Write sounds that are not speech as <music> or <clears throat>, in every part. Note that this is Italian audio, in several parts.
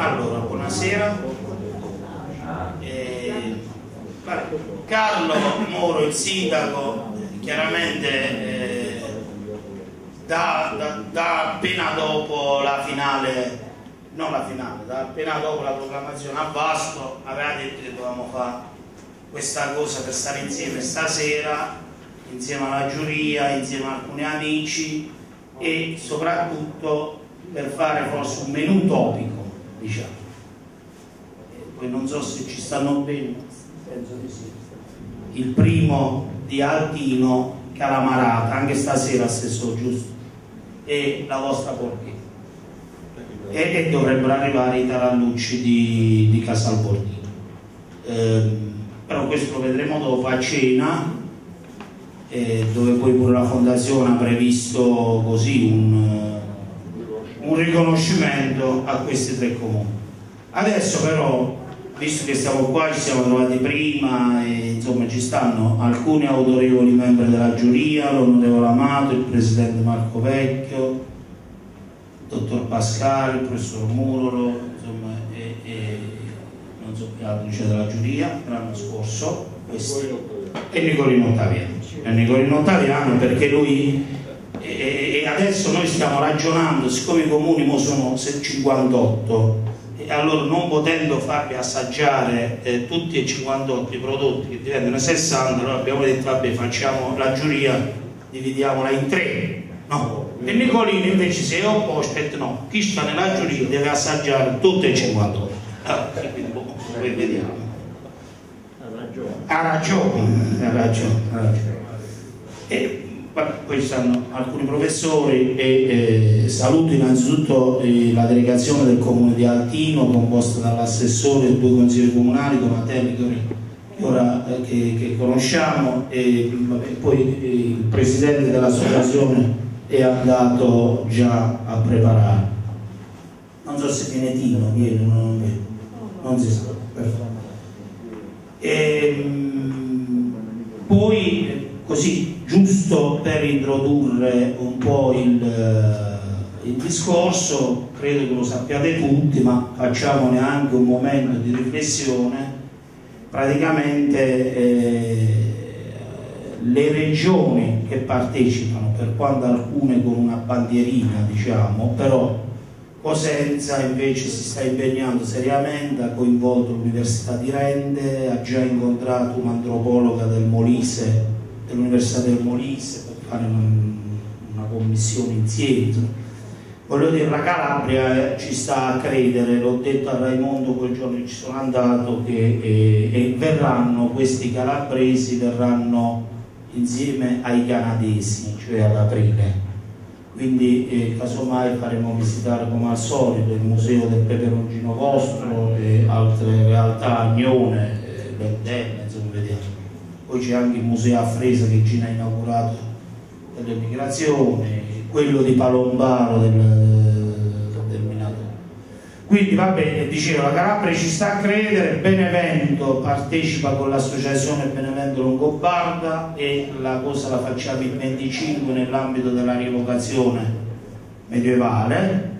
Allora, buonasera. Eh, Carlo Moro, il sindaco, chiaramente eh, da, da, da, appena dopo la finale, non la finale, da appena dopo la proclamazione a Vasto, aveva detto che dovevamo fare questa cosa per stare insieme stasera, insieme alla giuria, insieme a alcuni amici e soprattutto per fare forse un menù topico, diciamo. E poi non so se ci stanno bene, penso di sì. Il primo di Altino Calamarata, anche stasera stesso giusto, e la vostra porchetta. E, e, dovrebbero arrivare i tarallucci di, di Casalbordino. Eh, però questo lo vedremo dopo a cena, eh, dove poi pure la fondazione ha previsto così un un riconoscimento a questi tre comuni. Adesso però, visto che siamo qua, ci siamo trovati prima e insomma ci stanno alcuni autorevoli membri della giuria, l'onorevole Amato, il presidente Marco Vecchio, il dottor Pascali, il professor Murolo, insomma, e, e non so che altro c'è della giuria l'anno scorso, questi, e Nicolino Ottaviano. E Nicolino Ottaviano perché lui e, adesso noi stiamo ragionando, siccome i comuni sono 58 e allora non potendo farvi assaggiare eh, tutti e 58 i prodotti che diventano 60, allora abbiamo detto vabbè facciamo la giuria, dividiamola in tre. No. E Nicolino invece si è opposto e no, chi sta nella giuria deve assaggiare tutte e 58. Allora, quindi boh, vediamo. Ha ragione. Ha ragione, ha ragione. Ha ragione. E, poi stanno alcuni professori e eh, saluto innanzitutto eh, la delegazione del comune di Altino composta dall'assessore e due consiglieri comunali Donatelli che ora eh, che, che, conosciamo e vabbè, poi eh, il presidente dell'associazione è andato già a preparare non so se viene Tino viene non, viene. non si sa e, ehm, poi così giusto per introdurre un po' il, eh, il, discorso, credo che lo sappiate tutti, ma facciamone anche un momento di riflessione, praticamente eh, le regioni che partecipano, per quanto alcune con una bandierina, diciamo, però Cosenza invece si sta impegnando seriamente, ha coinvolto l'Università di Rende, ha già incontrato un'antropologa del Molise dell'Università del Molise per fare una, una commissione insieme. Voglio dire, la Calabria ci sta a credere, l'ho detto a Raimondo quel giorno che ci sono andato, che eh, e verranno, questi calabresi verranno insieme ai canadesi, cioè ad aprile. Quindi eh, casomai faremo visitare come al solito il museo del peperoncino vostro e altre realtà, Agnone, eh, insomma vediamo poi c'è anche il museo a Fresa che Gina ha inaugurato dell'emigrazione, quello di Palombaro del, del Minato. Quindi va bene, dicevo, la Calabria ci sta a credere, Benevento partecipa con l'associazione Benevento Longobarda e la cosa la facciamo il 25 nell'ambito della rievocazione medievale,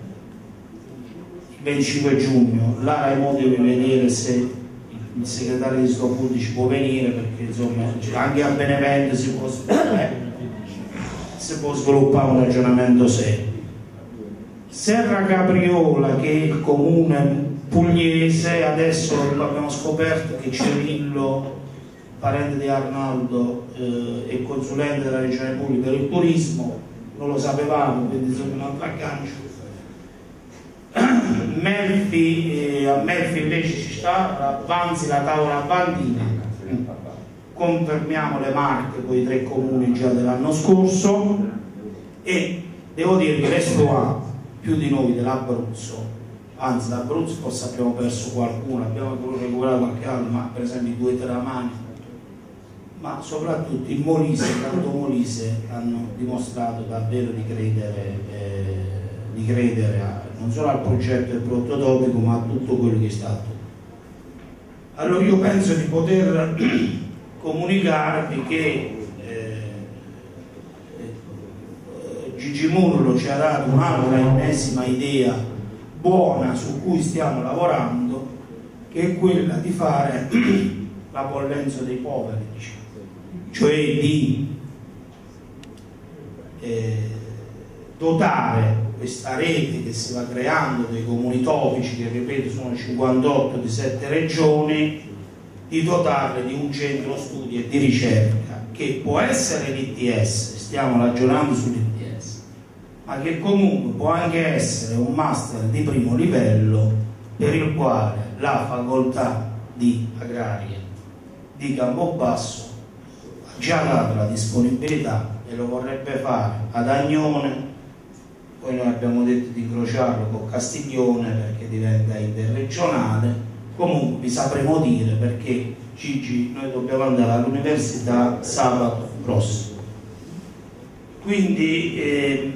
il 25 giugno, là Raimondo di vedere se il segretario di Stopulti ci può venire perché insomma anche a Benevento si può, eh, si può sviluppare un ragionamento serio. Serra Capriola che è il comune pugliese, adesso abbiamo scoperto che Cirillo, parente di Arnaldo, eh, è consulente della regione per il turismo, non lo sapevamo, quindi insomma un altro aggancio <coughs> Melfi, eh, a Melfi invece ci sta, avanzi la tavola bandina, confermiamo le marche con i tre comuni già dell'anno scorso. E devo dire che resto a più di noi dell'Abruzzo, anzi l'Abruzzo forse abbiamo perso qualcuno, abbiamo recuperato qualche anno, ma per esempio i due Teramani, ma soprattutto il Molise, il canto Molise hanno dimostrato davvero di credere, eh, di credere a non solo al progetto del prodotto topico ma a tutto quello che è stato. Allora io penso di poter <clears throat> comunicarvi che eh, eh, Gigi Murlo ci ha dato un'altra ennesima idea buona su cui stiamo lavorando, che è quella di fare <clears throat> la pollenza dei poveri, cioè di eh, dotare questa rete che si va creando dei comuni topici, che ripeto sono 58 di 7 regioni, di dotarle di un centro studi e di ricerca che può essere l'ITS, stiamo ragionando sull'ITS, ma che comunque può anche essere un master di primo livello per il quale la facoltà di agraria di Campobasso ha già dato la disponibilità e lo vorrebbe fare ad Agnone poi noi abbiamo detto di incrociarlo con Castiglione perché diventa interregionale. Comunque vi sapremo dire perché Gigi noi dobbiamo andare all'università sabato prossimo. Quindi eh,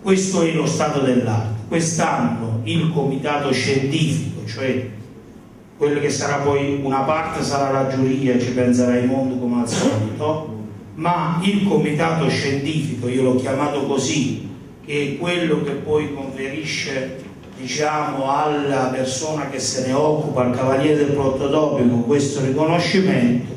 questo è lo stato dell'arte. Quest'anno il comitato scientifico cioè quello che sarà poi una parte sarà la giuria ci penserà il mondo come al solito ma il comitato scientifico io l'ho chiamato così che è quello che poi conferisce diciamo, alla persona che se ne occupa, al cavaliere del prototopico, questo riconoscimento,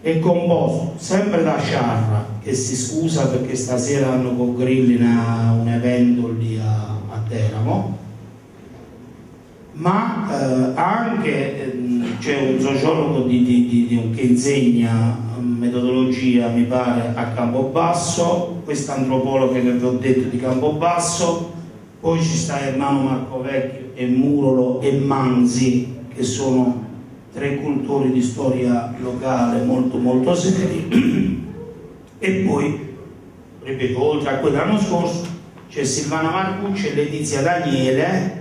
è composto sempre da Sciarra, che si scusa perché stasera hanno con Grilli una, un evento lì a, a Teramo, ma eh, anche eh, c'è un sociologo di, di, di, che insegna metodologia mi pare a Campobasso, questo antropologo che vi ho detto di Campobasso, poi ci sta Ermano Marcovecchio e Murolo e Manzi che sono tre cultori di storia locale molto molto seri. E poi, ripeto, oltre a quell'anno scorso c'è Silvana Marcucci e Letizia Daniele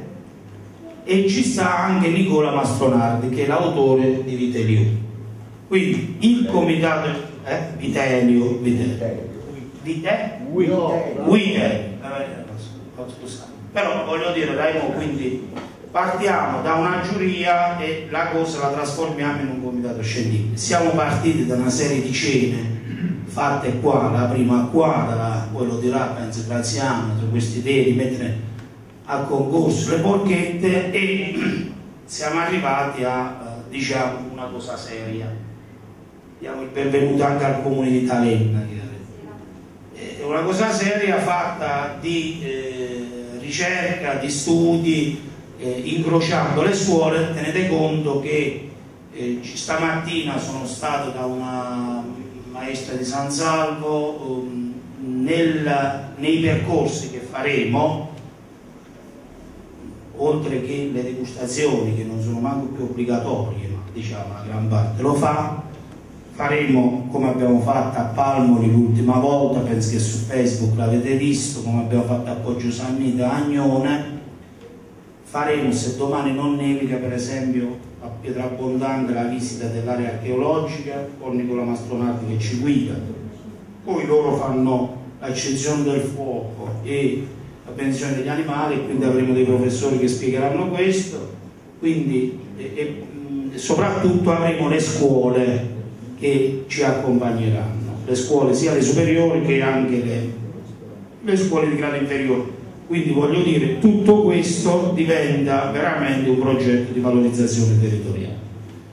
e ci sta anche Nicola Mastronardi che è l'autore di Viteliu quindi il comitato eh? Vitelio, Vitelio. Vite? Guide. Però voglio dire, dai, no, quindi partiamo da una giuria e la cosa la trasformiamo in un comitato scientifico. Siamo partiti da una serie di cene fatte qua, la prima qua, da, poi lo dirà penso Graziano, su queste idee di mettere a concorso le porchette e siamo arrivati a diciamo una cosa seria diamo il benvenuto anche al comune di Talenna. È una cosa seria fatta di eh, ricerca, di studi eh, incrociando le scuole tenete conto che eh, stamattina sono stato da una maestra di San Salvo um, nel, nei percorsi che faremo oltre che le degustazioni che non sono manco più obbligatorie ma diciamo la gran parte lo fa faremo come abbiamo fatto a Palmoli l'ultima volta, penso che su Facebook l'avete visto, come abbiamo fatto a Poggio San Mita a Agnone, faremo se domani non nevica per esempio a Pietrabondante la visita dell'area archeologica con Nicola Mastronati che ci guida, poi loro fanno l'accensione del fuoco e la pensione degli animali quindi avremo dei professori che spiegheranno questo, quindi e, e, soprattutto avremo le scuole che ci accompagneranno, le scuole sia le superiori che anche le, le scuole di grado inferiore. Quindi voglio dire, tutto questo diventa veramente un progetto di valorizzazione territoriale.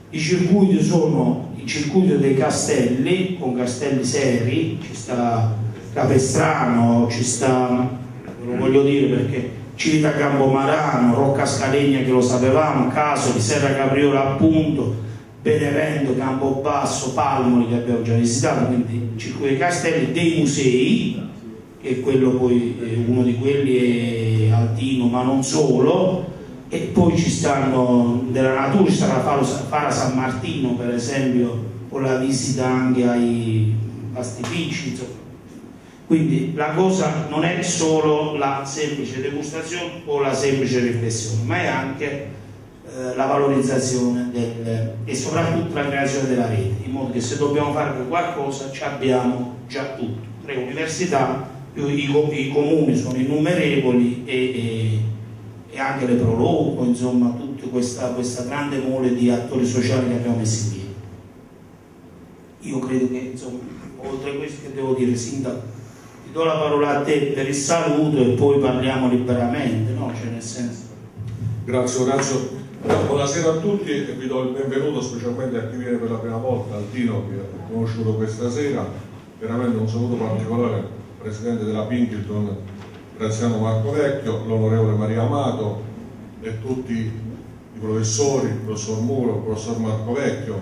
I circuiti sono il circuito dei castelli, con castelli seri, ci sta Capestrano, ci sta, lo voglio dire perché Civita Campomarano, Rocca Scalegna che lo sapevamo, Caso di Serra Capriola appunto, Benevento, Campobasso, Palmoli che abbiamo già visitato, quindi Circuito dei Castelli, dei musei, che quello poi, uno di quelli è Altino, ma non solo, e poi ci stanno della natura, ci la Fara San Martino per esempio, con la visita anche ai pastifici, insomma. Quindi la cosa non è solo la semplice degustazione o la semplice riflessione, ma è anche eh, la valorizzazione del, e soprattutto la creazione della rete, in modo che se dobbiamo fare qualcosa ci abbiamo già tutto. Tre università, più i, i comuni sono innumerevoli e, e, e anche le Proloco, insomma tutta questa, questa grande mole di attori sociali che abbiamo messo in piedi. Io credo che, insomma, oltre a questo che devo dire, Sindaco, ti do la parola a te per il saluto e poi parliamo liberamente, no? Cioè nel senso... Grazie Orazio. Buonasera a tutti e vi do il benvenuto specialmente a chi viene per la prima volta, al Tino che ho conosciuto questa sera. Veramente un saluto particolare al Presidente della Pinkerton, Graziano Marco Vecchio, l'onorevole Maria Amato e tutti i professori, il professor Muro, il professor Marco Vecchio,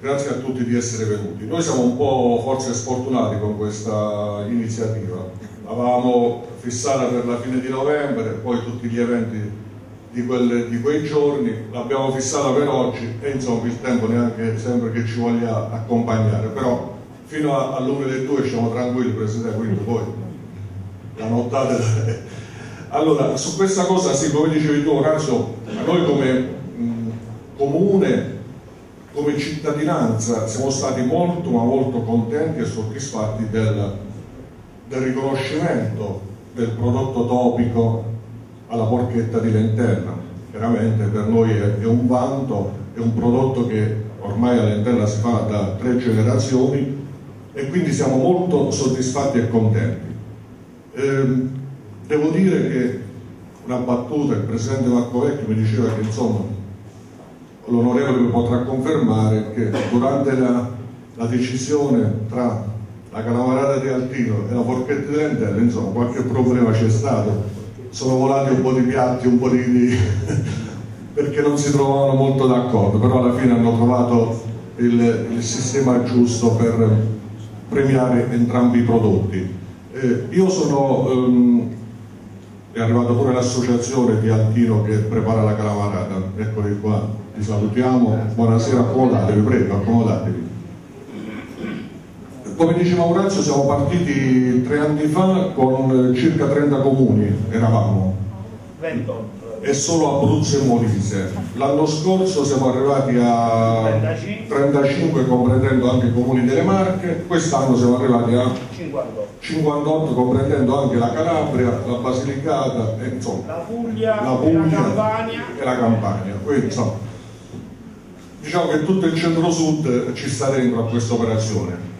grazie a tutti di essere venuti. Noi siamo un po' forse sfortunati con questa iniziativa, avevamo fissata per la fine di novembre, poi tutti gli eventi di, quelle, di quei giorni l'abbiamo fissata per oggi e insomma il tempo neanche sempre che ci voglia accompagnare, però fino a, a lunedì alle 2 siamo tranquilli Presidente, quindi poi la nottata... Allora, su questa cosa, sì, come dicevi tu Orazio, noi come mh, comune come cittadinanza siamo stati molto ma molto contenti e soddisfatti del, del riconoscimento del prodotto topico alla porchetta di lentella. Chiaramente per noi è, è un vanto, è un prodotto che ormai a lentella si fa da tre generazioni e quindi siamo molto soddisfatti e contenti. Eh, devo dire che una battuta, il Presidente Marco Vecchio mi diceva che insomma l'onorevole mi potrà confermare che durante la, la decisione tra la calamarata di Altino e la forchetta di Lentelle, insomma, qualche problema c'è stato. Sono volati un po' di piatti, un po' di... di <laughs> perché non si trovavano molto d'accordo, però alla fine hanno trovato il, il sistema giusto per premiare entrambi i prodotti. Eh, io sono, ehm, è arrivata pure l'associazione di Altino che prepara la calamarata, eccoli qua, vi salutiamo, buonasera, accomodatevi, prego, accomodatevi. Come diceva Orazio siamo partiti tre anni fa con circa 30 comuni, eravamo, e solo Abruzzo e Molise. L'anno scorso siamo arrivati a 35 comprendendo anche i comuni delle Marche, quest'anno siamo arrivati a 58 comprendendo anche la Calabria, la Basilicata e insomma la Puglia, la Puglia e la Campania. E la Campania. Quindi, insomma, diciamo che tutto il centro-sud ci sta dentro a questa operazione.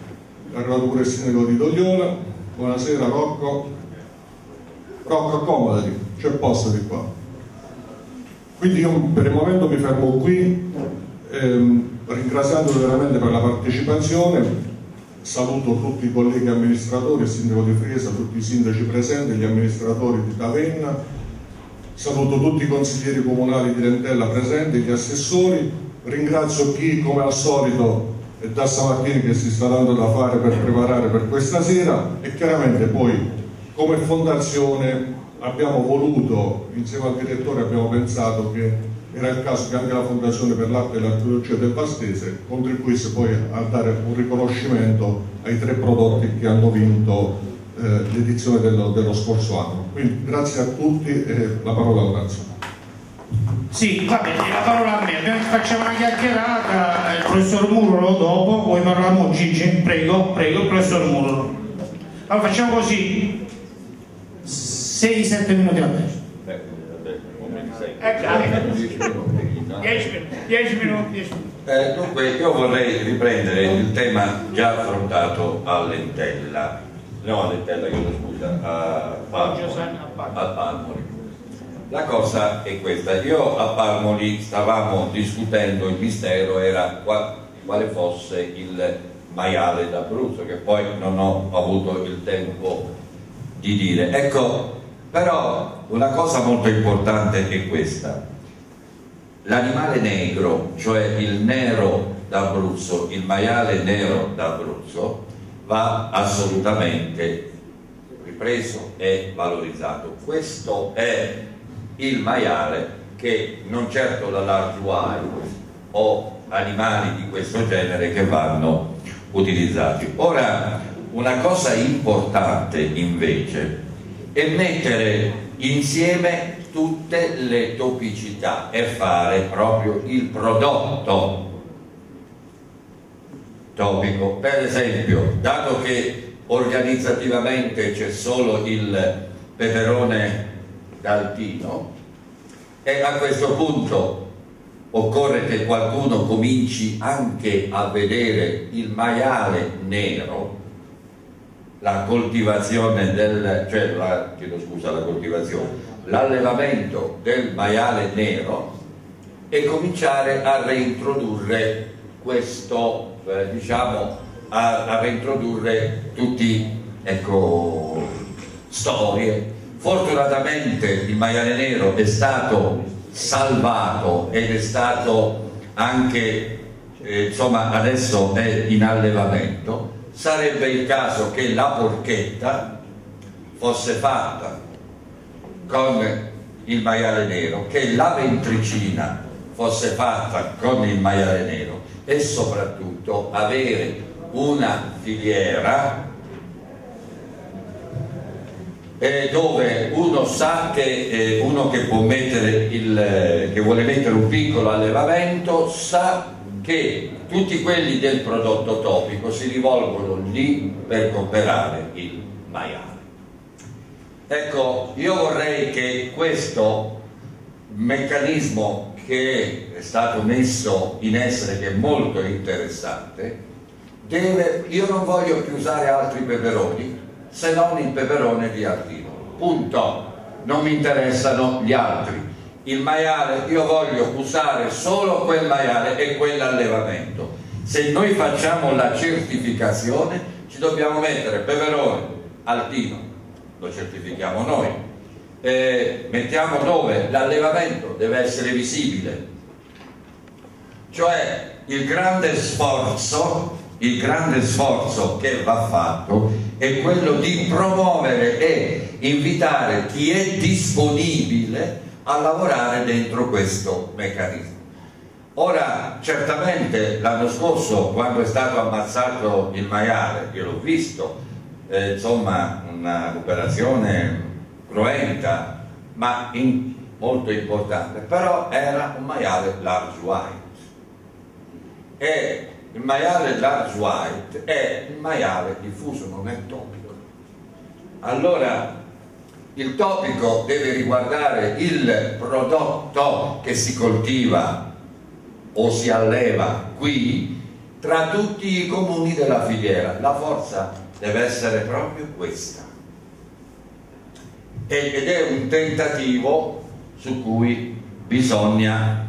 È arrivato pure il sindaco di Dogliola, buonasera Rocco. Rocco accomodati, c'è posto di qua. Quindi io per il momento mi fermo qui, ehm, ringraziandolo veramente per la partecipazione, saluto tutti i colleghi amministratori, il sindaco di Friesa, tutti i sindaci presenti, gli amministratori di Tavenna, saluto tutti i consiglieri comunali di Lentella presenti, gli assessori, ringrazio chi come al solito è da stamattina che si sta dando da fare per preparare per questa sera e chiaramente poi come fondazione abbiamo voluto, insieme al direttore abbiamo pensato che era il caso che anche la Fondazione per l'Arte e l'Archeologia del Pastese contribuisse poi a dare un riconoscimento ai tre prodotti che hanno vinto eh, l'edizione dello, dello, scorso anno. Quindi grazie a tutti e la parola a Orazio. Sì, va bene, la parola a me. Facciamo una chiacchierata, il professor Murro dopo, poi parliamo Gigi, prego, prego, professor Murro. Allora facciamo così, 6-7 minuti a me. Ecco, 10 minuti. Eh, dunque io vorrei riprendere il tema già affrontato a Lentella, no a Lentella, chiedo scusa, a Palmoli. La cosa è questa, io a Palmoli stavamo discutendo, il mistero era quale fosse il maiale d'Abruzzo, che poi non ho avuto il tempo di dire. Ecco, però una cosa molto importante è questa. L'animale negro, cioè il nero d'Abruzzo, il maiale nero d'Abruzzo, va assolutamente ripreso e valorizzato. Questo è il maiale che non certo la large wild o animali di questo genere che vanno utilizzati. Ora, una cosa importante invece è mettere insieme tutte le topicità e fare proprio il prodotto topico. Per esempio, dato che organizzativamente c'è solo il peperone d'Altino e a questo punto occorre che qualcuno cominci anche a vedere il maiale nero la coltivazione del, cioè la, chiedo scusa, la coltivazione, l'allevamento del maiale nero e cominciare a reintrodurre questo, eh, diciamo, a, a reintrodurre tutti, ecco, storie. Fortunatamente il maiale nero è stato salvato ed è stato anche, eh, insomma, adesso è in allevamento. Sarebbe il caso che la porchetta fosse fatta con il maiale nero, che la ventricina fosse fatta con il maiale nero e soprattutto avere una filiera eh, dove uno sa che eh, uno che, il, eh, che vuole mettere un piccolo allevamento sa che tutti quelli del prodotto topico si rivolgono lì per comprare il maiale. Ecco, io vorrei che questo meccanismo che è stato messo in essere, che è molto interessante, deve, io non voglio più usare altri peperoni se non il peperone di Artino. Punto. Non mi interessano gli altri. Il maiale, io voglio usare solo quel maiale e quell'allevamento. Se noi facciamo la certificazione ci dobbiamo mettere peperone, Altino, lo certifichiamo noi. Eh, mettiamo dove? L'allevamento deve essere visibile. Cioè il grande sforzo il grande sforzo che va fatto è quello di promuovere e invitare chi è disponibile a lavorare dentro questo meccanismo. Ora, certamente l'anno scorso, quando è stato ammazzato il maiale, io l'ho visto, eh, insomma, un'operazione cruenta, ma in, molto importante, però era un maiale large white. E il maiale large white è il maiale diffuso, non è topico. Allora, il topico deve riguardare il prodotto che si coltiva o si alleva qui tra tutti i comuni della filiera. La forza deve essere proprio questa. Ed è un tentativo su cui bisogna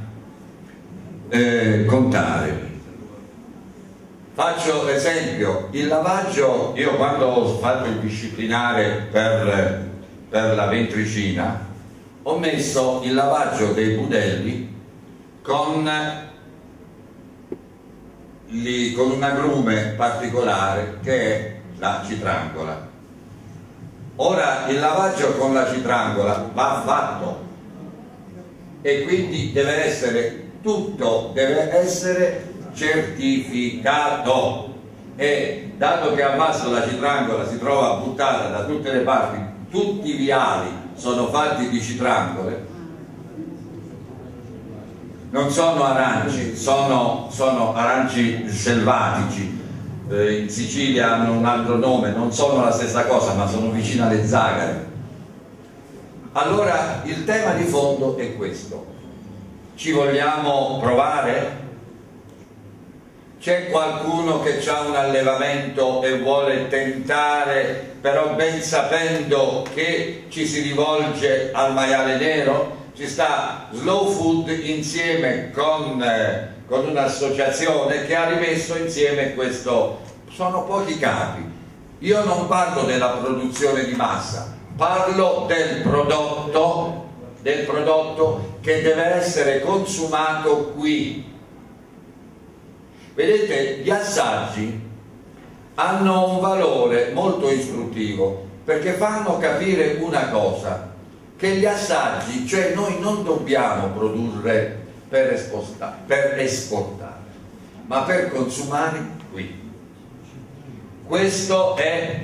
eh, contare. Faccio l'esempio, il lavaggio, io quando ho fatto il disciplinare per, per la ventricina, ho messo il lavaggio dei budelli con, li, con un agrume particolare che è la citrangola. Ora il lavaggio con la citrangola va fatto e quindi deve essere tutto, deve essere certificato. E dato che a Masso la citrangola si trova buttata da tutte le parti tutti i viali sono fatti di citrangole. Non sono aranci sono, sono aranci selvatici. Eh, in Sicilia hanno un altro nome non sono la stessa cosa ma sono vicino alle zagare. Allora il tema di fondo è questo. Ci vogliamo provare? C'è qualcuno che ha un allevamento e vuole tentare però ben sapendo che ci si rivolge al maiale nero ci sta Slow Food insieme con, eh, con un'associazione che ha rimesso insieme questo. Sono pochi capi. Io non parlo della produzione di massa parlo del prodotto del prodotto che deve essere consumato qui Vedete, gli assaggi hanno un valore molto istruttivo perché fanno capire una cosa, che gli assaggi, cioè noi non dobbiamo produrre per, per esportare, ma per consumare qui. Questo è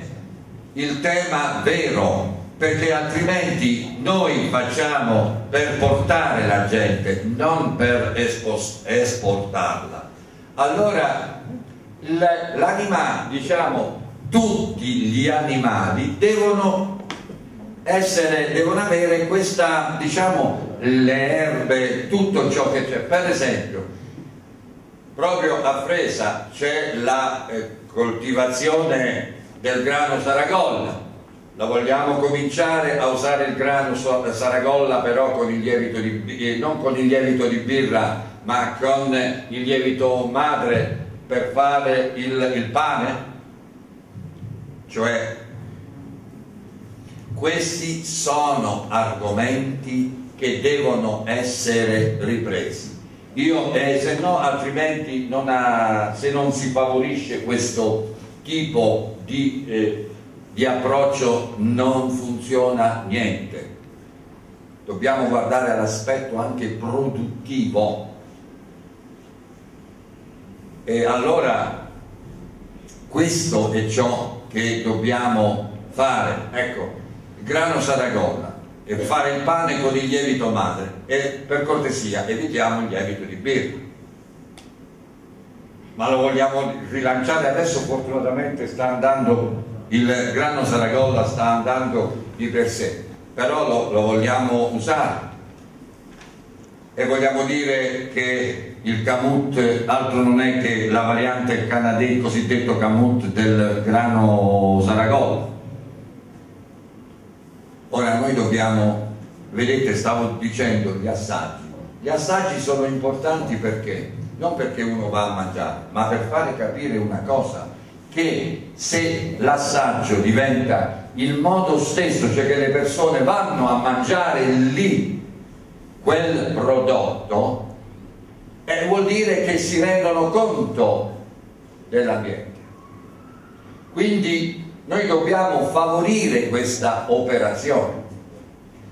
il tema vero, perché altrimenti noi facciamo per portare la gente, non per esportarla allora l'animale, diciamo, tutti gli animali devono essere, devono avere questa, diciamo, le erbe, tutto ciò che c'è. Per esempio, proprio a Fresa c'è la eh, coltivazione del grano Saragolla. La vogliamo cominciare a usare il grano Saragolla però con il lievito di, eh, non con il lievito di birra ma con il lievito madre per fare il, il pane? Cioè questi sono argomenti che devono essere ripresi. Io, eh, se no, altrimenti non ha, se non si favorisce questo tipo di, eh, di approccio non funziona niente. Dobbiamo guardare all'aspetto anche produttivo. E allora questo è ciò che dobbiamo fare. Ecco, grano Saragolla e fare il pane con il lievito madre. E per cortesia evitiamo il lievito di birra. Ma lo vogliamo rilanciare adesso? Fortunatamente sta andando il grano Saragolla sta andando di per sé. Però lo, lo vogliamo usare. E vogliamo dire che il Camut altro non è che la variante canadese cosiddetto Camut del grano Saragolla Ora noi dobbiamo, vedete stavo dicendo gli assaggi, gli assaggi sono importanti perché? Non perché uno va a mangiare, ma per fare capire una cosa, che se l'assaggio diventa il modo stesso, cioè che le persone vanno a mangiare lì quel prodotto, eh, vuol dire che si rendono conto dell'ambiente. Quindi noi dobbiamo favorire questa operazione.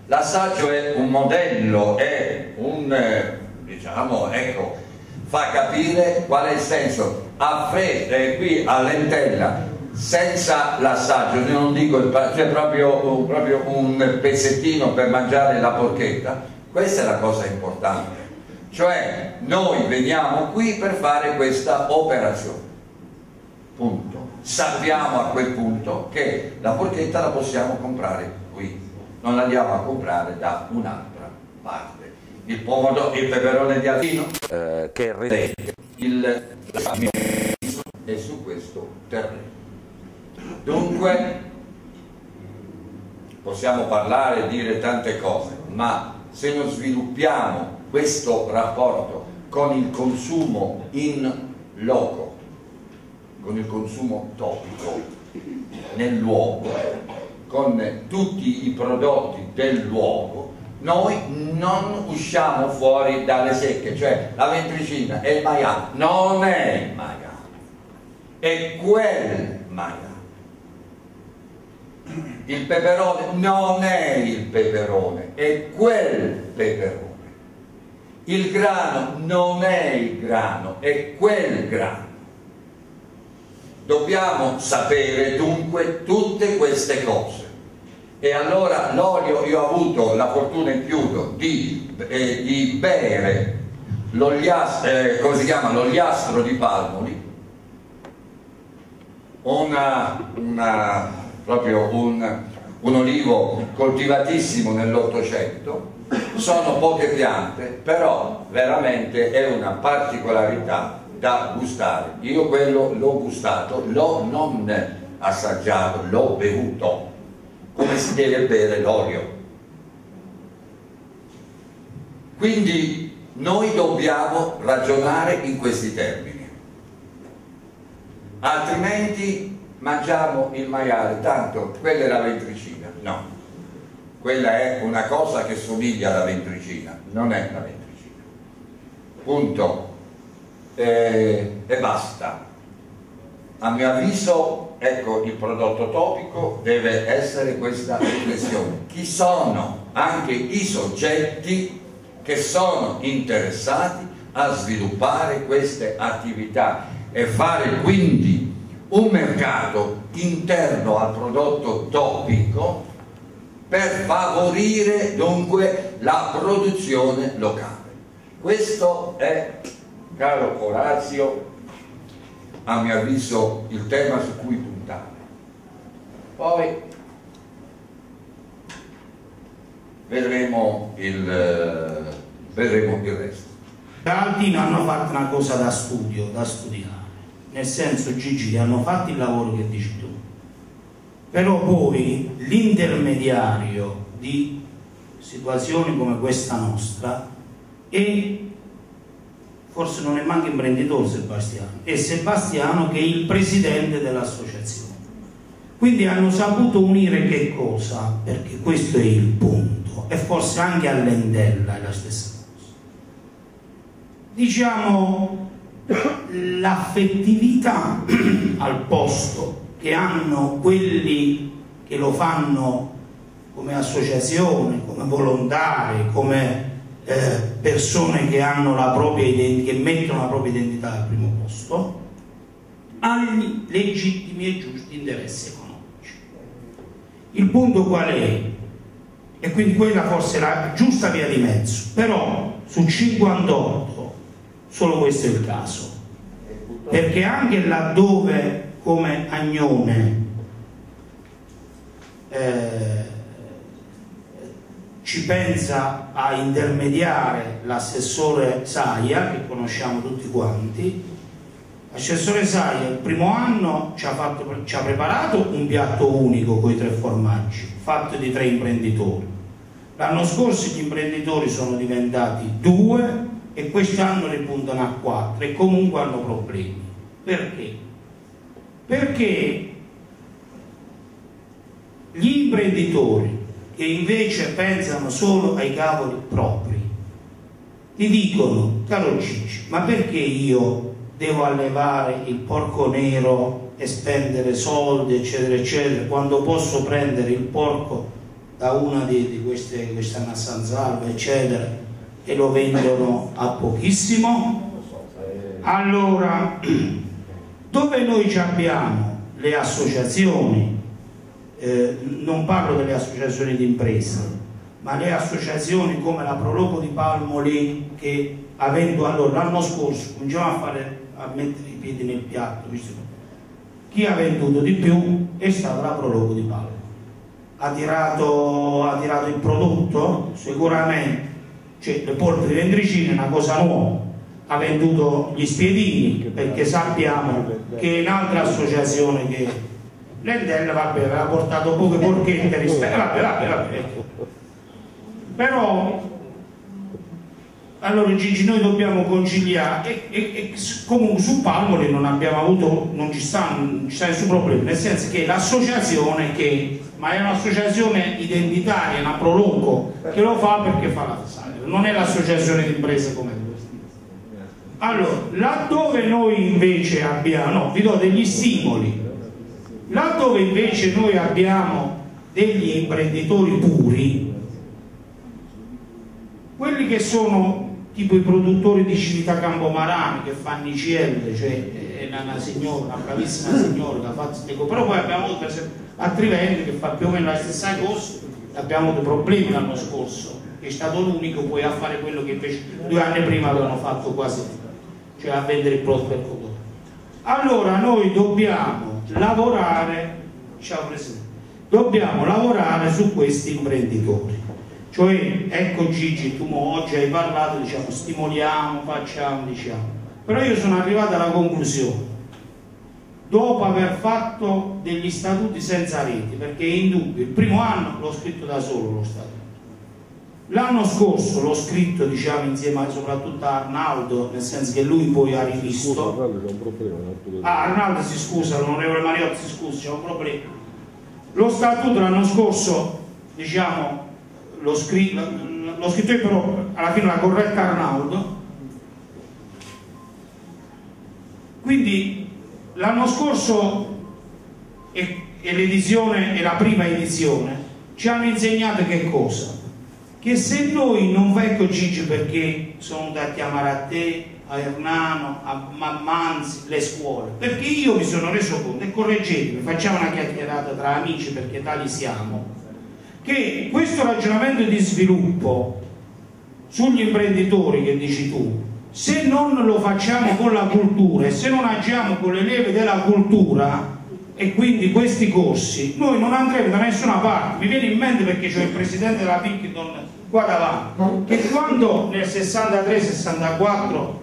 L'assaggio è un modello, è un, eh, diciamo, ecco, fa capire qual è il senso. A freddo, eh, qui a lentella, senza l'assaggio, non dico il cioè proprio, proprio un pezzettino per mangiare la porchetta, questa è la cosa importante. Cioè noi veniamo qui per fare questa operazione. Punto sappiamo a quel punto che la porchetta la possiamo comprare qui, non la andiamo a comprare da un'altra parte. Il pomodoro, il peperone di Alino, eh, che rende il è su questo terreno. Dunque possiamo parlare e dire tante cose, ma se non sviluppiamo questo rapporto con il consumo in loco, con il consumo topico nel luogo, con tutti i prodotti del luogo, noi non usciamo fuori dalle secche, cioè la ventricina e il maiale non è il maiale, è quel maiale. Il peperone non è il peperone, è quel peperone. Il grano non è il grano, è quel grano. Dobbiamo sapere dunque tutte queste cose. E allora l'olio, io ho avuto la fortuna in chiudo di, eh, di bere eh, l'oliastro di Palmoli, una, una, proprio un, un olivo coltivatissimo nell'Ottocento, sono poche piante, però veramente è una particolarità da gustare. Io quello l'ho gustato, l'ho non assaggiato, l'ho bevuto, come si deve bere l'olio. Quindi noi dobbiamo ragionare in questi termini, altrimenti mangiamo il maiale, tanto quella è la ventricina, no, quella è una cosa che somiglia alla ventricina, non è la ventricina. Punto eh, e basta. A mio avviso, ecco, il prodotto topico deve essere questa riflessione. Chi sono anche i soggetti che sono interessati a sviluppare queste attività e fare quindi un mercato interno al prodotto topico per favorire dunque la produzione locale. Questo è caro Orazio, a mio avviso il tema su cui puntare. Poi vedremo il, eh, vedremo il resto. Tanti hanno fatto una cosa da studio, da studiare, nel senso Gigi ti hanno fatto il lavoro che dici tu, però poi l'intermediario di situazioni come questa nostra è forse non è manco imprenditore Sebastiano, è Sebastiano che è il presidente dell'associazione. Quindi hanno saputo unire che cosa? Perché questo è il punto, e forse anche all'Endella è la stessa cosa. Diciamo l'affettività al posto che hanno quelli che lo fanno come associazione, come volontari, come eh, persone che, che mettono la propria identità al primo posto, agli legittimi e giusti interessi economici. Il punto qual è? E quindi quella forse è la giusta via di mezzo, però su 58 solo questo è il caso, perché anche laddove come Agnone eh, ci pensa a intermediare l'assessore Saia, che conosciamo tutti quanti. L'assessore Saia il primo anno ci ha, fatto, ci ha preparato un piatto unico con i tre formaggi, fatto di tre imprenditori. L'anno scorso gli imprenditori sono diventati due e quest'anno ne puntano a quattro e comunque hanno problemi. Perché? Perché gli imprenditori che invece pensano solo ai cavoli propri. Ti dicono, caro Cicci, ma perché io devo allevare il porco nero e spendere soldi, eccetera, eccetera, quando posso prendere il porco da una di, di queste, queste Nassanzalva, eccetera, e lo vendono a pochissimo? Allora, <clears throat> dove noi abbiamo le associazioni eh, non parlo delle associazioni di impresa, ma le associazioni come la Proloco di Palmoli che avendo allora l'anno scorso cominciamo a, fare, a mettere i piedi nel piatto, chi ha venduto di più è stata la Proloco di Palmoli. Ha tirato, ha tirato il prodotto? Sicuramente, cioè le polveri ventricine è una cosa nuova, ha venduto gli spiedini perché sappiamo che in altre associazioni che Lendella vabbè, aveva portato poche porchette rispetto vabbè, vabbè, vabbè. però allora Gigi noi dobbiamo conciliare e, e, e comunque su Palmoli non abbiamo avuto non ci sta, non ci sta nessun problema nel senso che l'associazione che ma è un'associazione identitaria una proloco che lo fa perché fa la non è l'associazione di imprese come allora laddove noi invece abbiamo no vi do degli stimoli Laddove invece noi abbiamo degli imprenditori puri, quelli che sono tipo i produttori di Civita Campomarani che fanno i CL, cioè è una, signora, una bravissima signora che ha però poi abbiamo per esempio a che fa più o meno la stessa cosa, abbiamo avuto problemi l'anno scorso, è stato l'unico poi a fare quello che invece due anni prima avevano fatto quasi, cioè a vendere il prodotto per codotto. Allora noi dobbiamo lavorare, ciao Presidente, dobbiamo lavorare su questi imprenditori. Cioè, ecco Gigi, tu oggi hai parlato, diciamo, stimoliamo, facciamo, diciamo. Però io sono arrivato alla conclusione, dopo aver fatto degli statuti senza reti, perché è indubbio, il primo anno l'ho scritto da solo lo statuto. L'anno scorso l'ho scritto diciamo, insieme soprattutto a Arnaldo, nel senso che lui poi ha rivisto. Scusa, Arnaldo c'è un problema. Ah, Arnaldo si scusa, l'onorevole Mariotto si scusa, c'è un problema. Lo statuto l'anno scorso, diciamo, l'ho scritto, l'ho scritto io però alla fine la corretta Arnaldo. Quindi l'anno scorso e, e l'edizione, e la prima edizione, ci hanno insegnato che cosa? Che se noi non vengo Gigi perché sono da chiamare a te, a Ernano, a Manzi, le scuole, perché io mi sono reso conto, e correggetemi, facciamo una chiacchierata tra amici perché tali siamo, che questo ragionamento di sviluppo sugli imprenditori che dici tu, se non lo facciamo con la cultura e se non agiamo con le leve della cultura, e quindi questi corsi noi non andremo da nessuna parte mi viene in mente perché c'è il presidente della Pickinton qua davanti che quando nel 63-64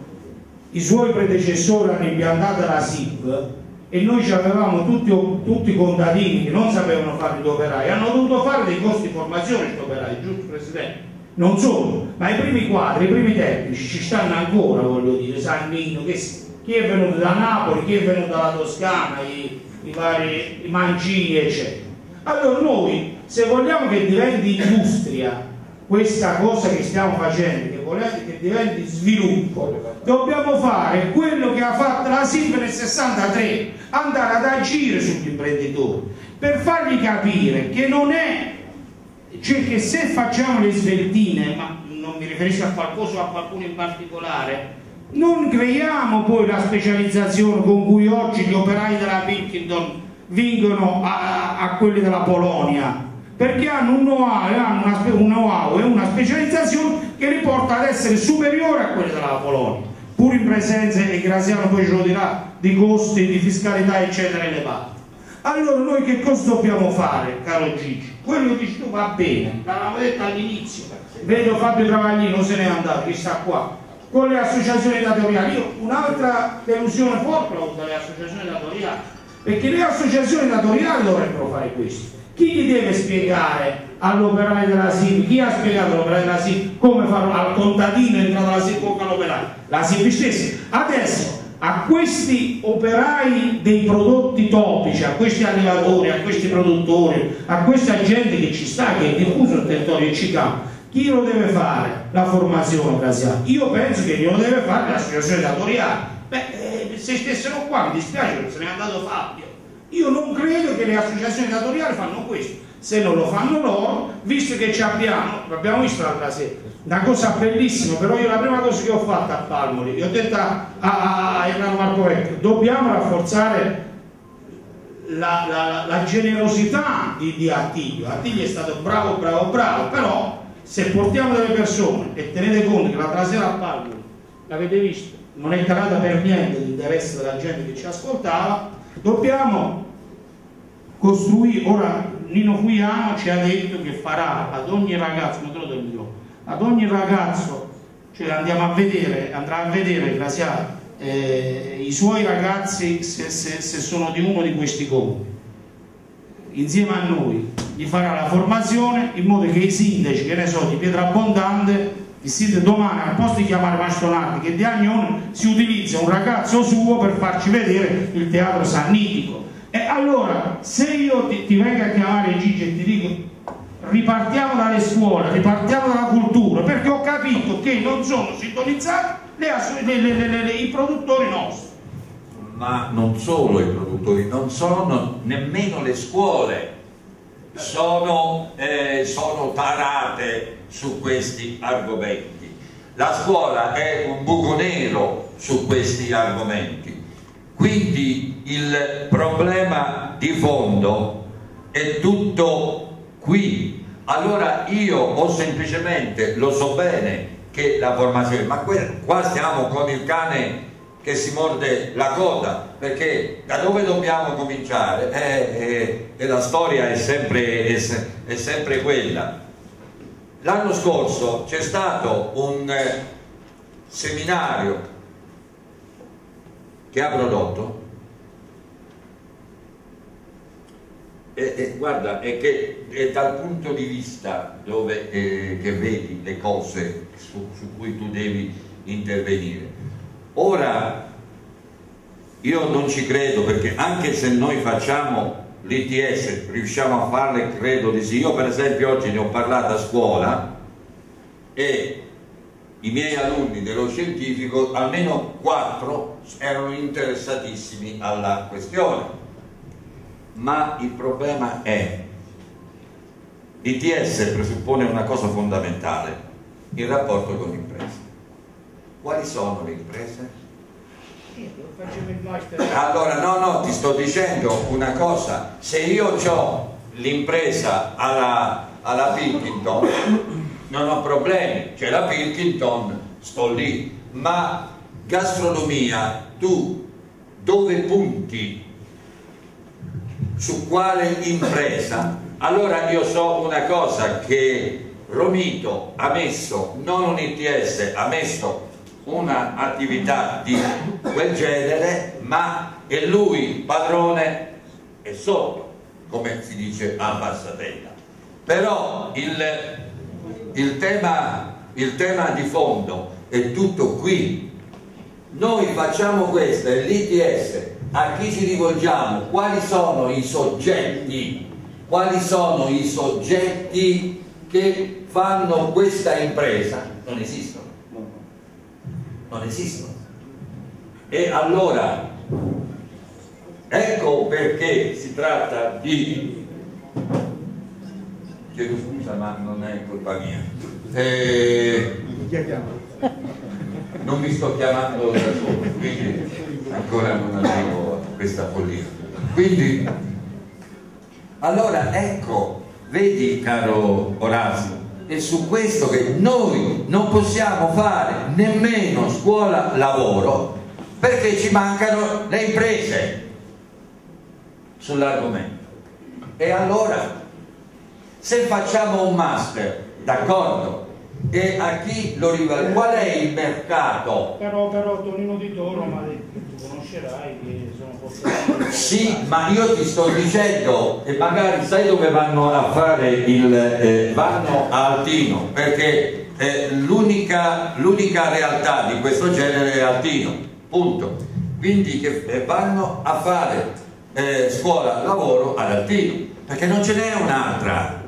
i suoi predecessori hanno impiantato la SIP e noi avevamo tutti, tutti, i contadini che non sapevano fare gli operai, hanno dovuto fare dei costi di formazione gli operai, giusto Presidente? Non solo, ma i primi quadri, i primi tecnici ci stanno ancora, voglio dire, Sannino, che, chi è venuto da Napoli, chi è venuto dalla Toscana, i, i vari i Mancini, eccetera. Allora noi, se vogliamo che diventi industria questa cosa che stiamo facendo, che volete che diventi sviluppo, dobbiamo fare quello che ha fatto la SIP nel 63, andare ad agire sugli imprenditori, per fargli capire che non è, cioè che se facciamo le sveltine, ma non mi riferisco a qualcosa o a qualcuno in particolare, non creiamo poi la specializzazione con cui oggi gli operai della Pilkington vincono a, a quelli della Polonia perché hanno un know-how e una specializzazione che li porta ad essere superiore a quelli della Polonia pur in presenza, e Graziano poi ce lo dirà, di costi, di fiscalità eccetera elevati allora noi che cosa dobbiamo fare caro Gigi? quello che dici tu va bene l'avevamo detto all'inizio. Vedo Fabio Travaglini non se n'è andato, chi sta qua con le associazioni datoriali io un'altra delusione forte ho avuto le associazioni datoriali perché le associazioni datoriali dovrebbero fare questo chi gli deve spiegare all'operaio della SIP, chi ha spiegato all'operaio della SIP come farlo al contadino entrato alla SIP con l'operaio? La SIP stessa. Adesso a questi operai dei prodotti topici, a questi allevatori, a questi produttori, a questa gente che ci sta, che è diffuso sul territorio e ci cambia, chi lo deve fare la formazione Graziano? Io penso che glielo deve fare l'associazione datoriale. Beh, eh, se stessero qua mi dispiace che se n'è andato Fabio io non credo che le associazioni datoriali fanno questo. Se non lo fanno loro, visto che ci abbiamo, l'abbiamo visto l'altra sera, una cosa bellissima, però io la prima cosa che ho fatto a Palmoli, io ho detto a, a, a Enrico Marco Vecchio, dobbiamo rafforzare la, la, la, generosità di, di Attilio. Attilio è stato bravo, bravo, bravo, però se portiamo delle persone e tenete conto che l'altra sera a Palmoli, l'avete visto, non è calata per niente l'interesse della gente che ci ascoltava, Dobbiamo costruire, ora Nino Fuiano ci ha detto che farà ad ogni ragazzo, ad ogni ragazzo, cioè andiamo a vedere, andrà a vedere Graziano, eh, i suoi ragazzi se, se, se, sono di uno di questi comuni insieme a noi gli farà la formazione in modo che i sindaci che ne so di Pietrabondante il sito domani al posto di chiamare Mastonardi che di Agnone si utilizza un ragazzo suo per farci vedere il teatro sannitico. E allora se io ti, ti vengo a chiamare Gigi e ti dico ripartiamo dalle scuole, ripartiamo dalla cultura perché ho capito che non sono sintonizzati le, le, le, i produttori nostri ma non solo i produttori, non sono nemmeno le scuole sono, eh, sono tarate su questi argomenti. La scuola è un buco nero su questi argomenti. Quindi il problema di fondo è tutto qui. Allora io ho semplicemente, lo so bene che la formazione, ma qua stiamo con il cane che si morde la coda perché da dove dobbiamo cominciare? Eh, eh, e la storia è sempre, è, è sempre quella. L'anno scorso c'è stato un eh, seminario che ha prodotto. E, e guarda è che è dal punto di vista dove, eh, che vedi le cose su, su cui tu devi intervenire ora io non ci credo perché anche se noi facciamo l'ITS riusciamo a farle credo di sì. Io per esempio oggi ne ho parlato a scuola e i miei alunni dello scientifico almeno quattro erano interessatissimi alla questione. Ma il problema è l'ITS presuppone una cosa fondamentale il rapporto con l'impresa quali sono le imprese? Allora, no, no, ti sto dicendo una cosa, se io ho l'impresa alla, alla Pilkington, non ho problemi, c'è la Pilkington, sto lì, ma gastronomia, tu dove punti? Su quale impresa? Allora io so una cosa che Romito ha messo, non un ITS, ha messo un'attività di quel genere, ma è lui padrone e sotto, come si dice a Bassatella. Però il, il, tema, il tema di fondo è tutto qui. Noi facciamo questo, è l'ITS, a chi ci rivolgiamo, quali sono i soggetti, quali sono i soggetti che fanno questa impresa? Non esistono. Non esistono. E allora, ecco perché si tratta di... Chiedo scusa ma non è colpa mia. Eh... Non mi sto chiamando da solo, quindi ancora non arrivo a questa follia. Quindi, allora ecco, vedi caro Orazio, è su questo che noi non possiamo fare nemmeno scuola lavoro perché ci mancano le imprese sull'argomento. E allora, se facciamo un master, d'accordo, e a chi lo rivale? Qual è il mercato? Però, però Tonino Di Toro, ma tu conoscerai che sono forse... <coughs> Sì, ma io ti sto dicendo, e magari sai dove vanno a fare il... Eh, vanno a Altino, perché eh, l'unica realtà di questo genere è Altino, punto. Quindi che eh, vanno a fare eh, scuola, lavoro ad Altino, perché non ce n'è un'altra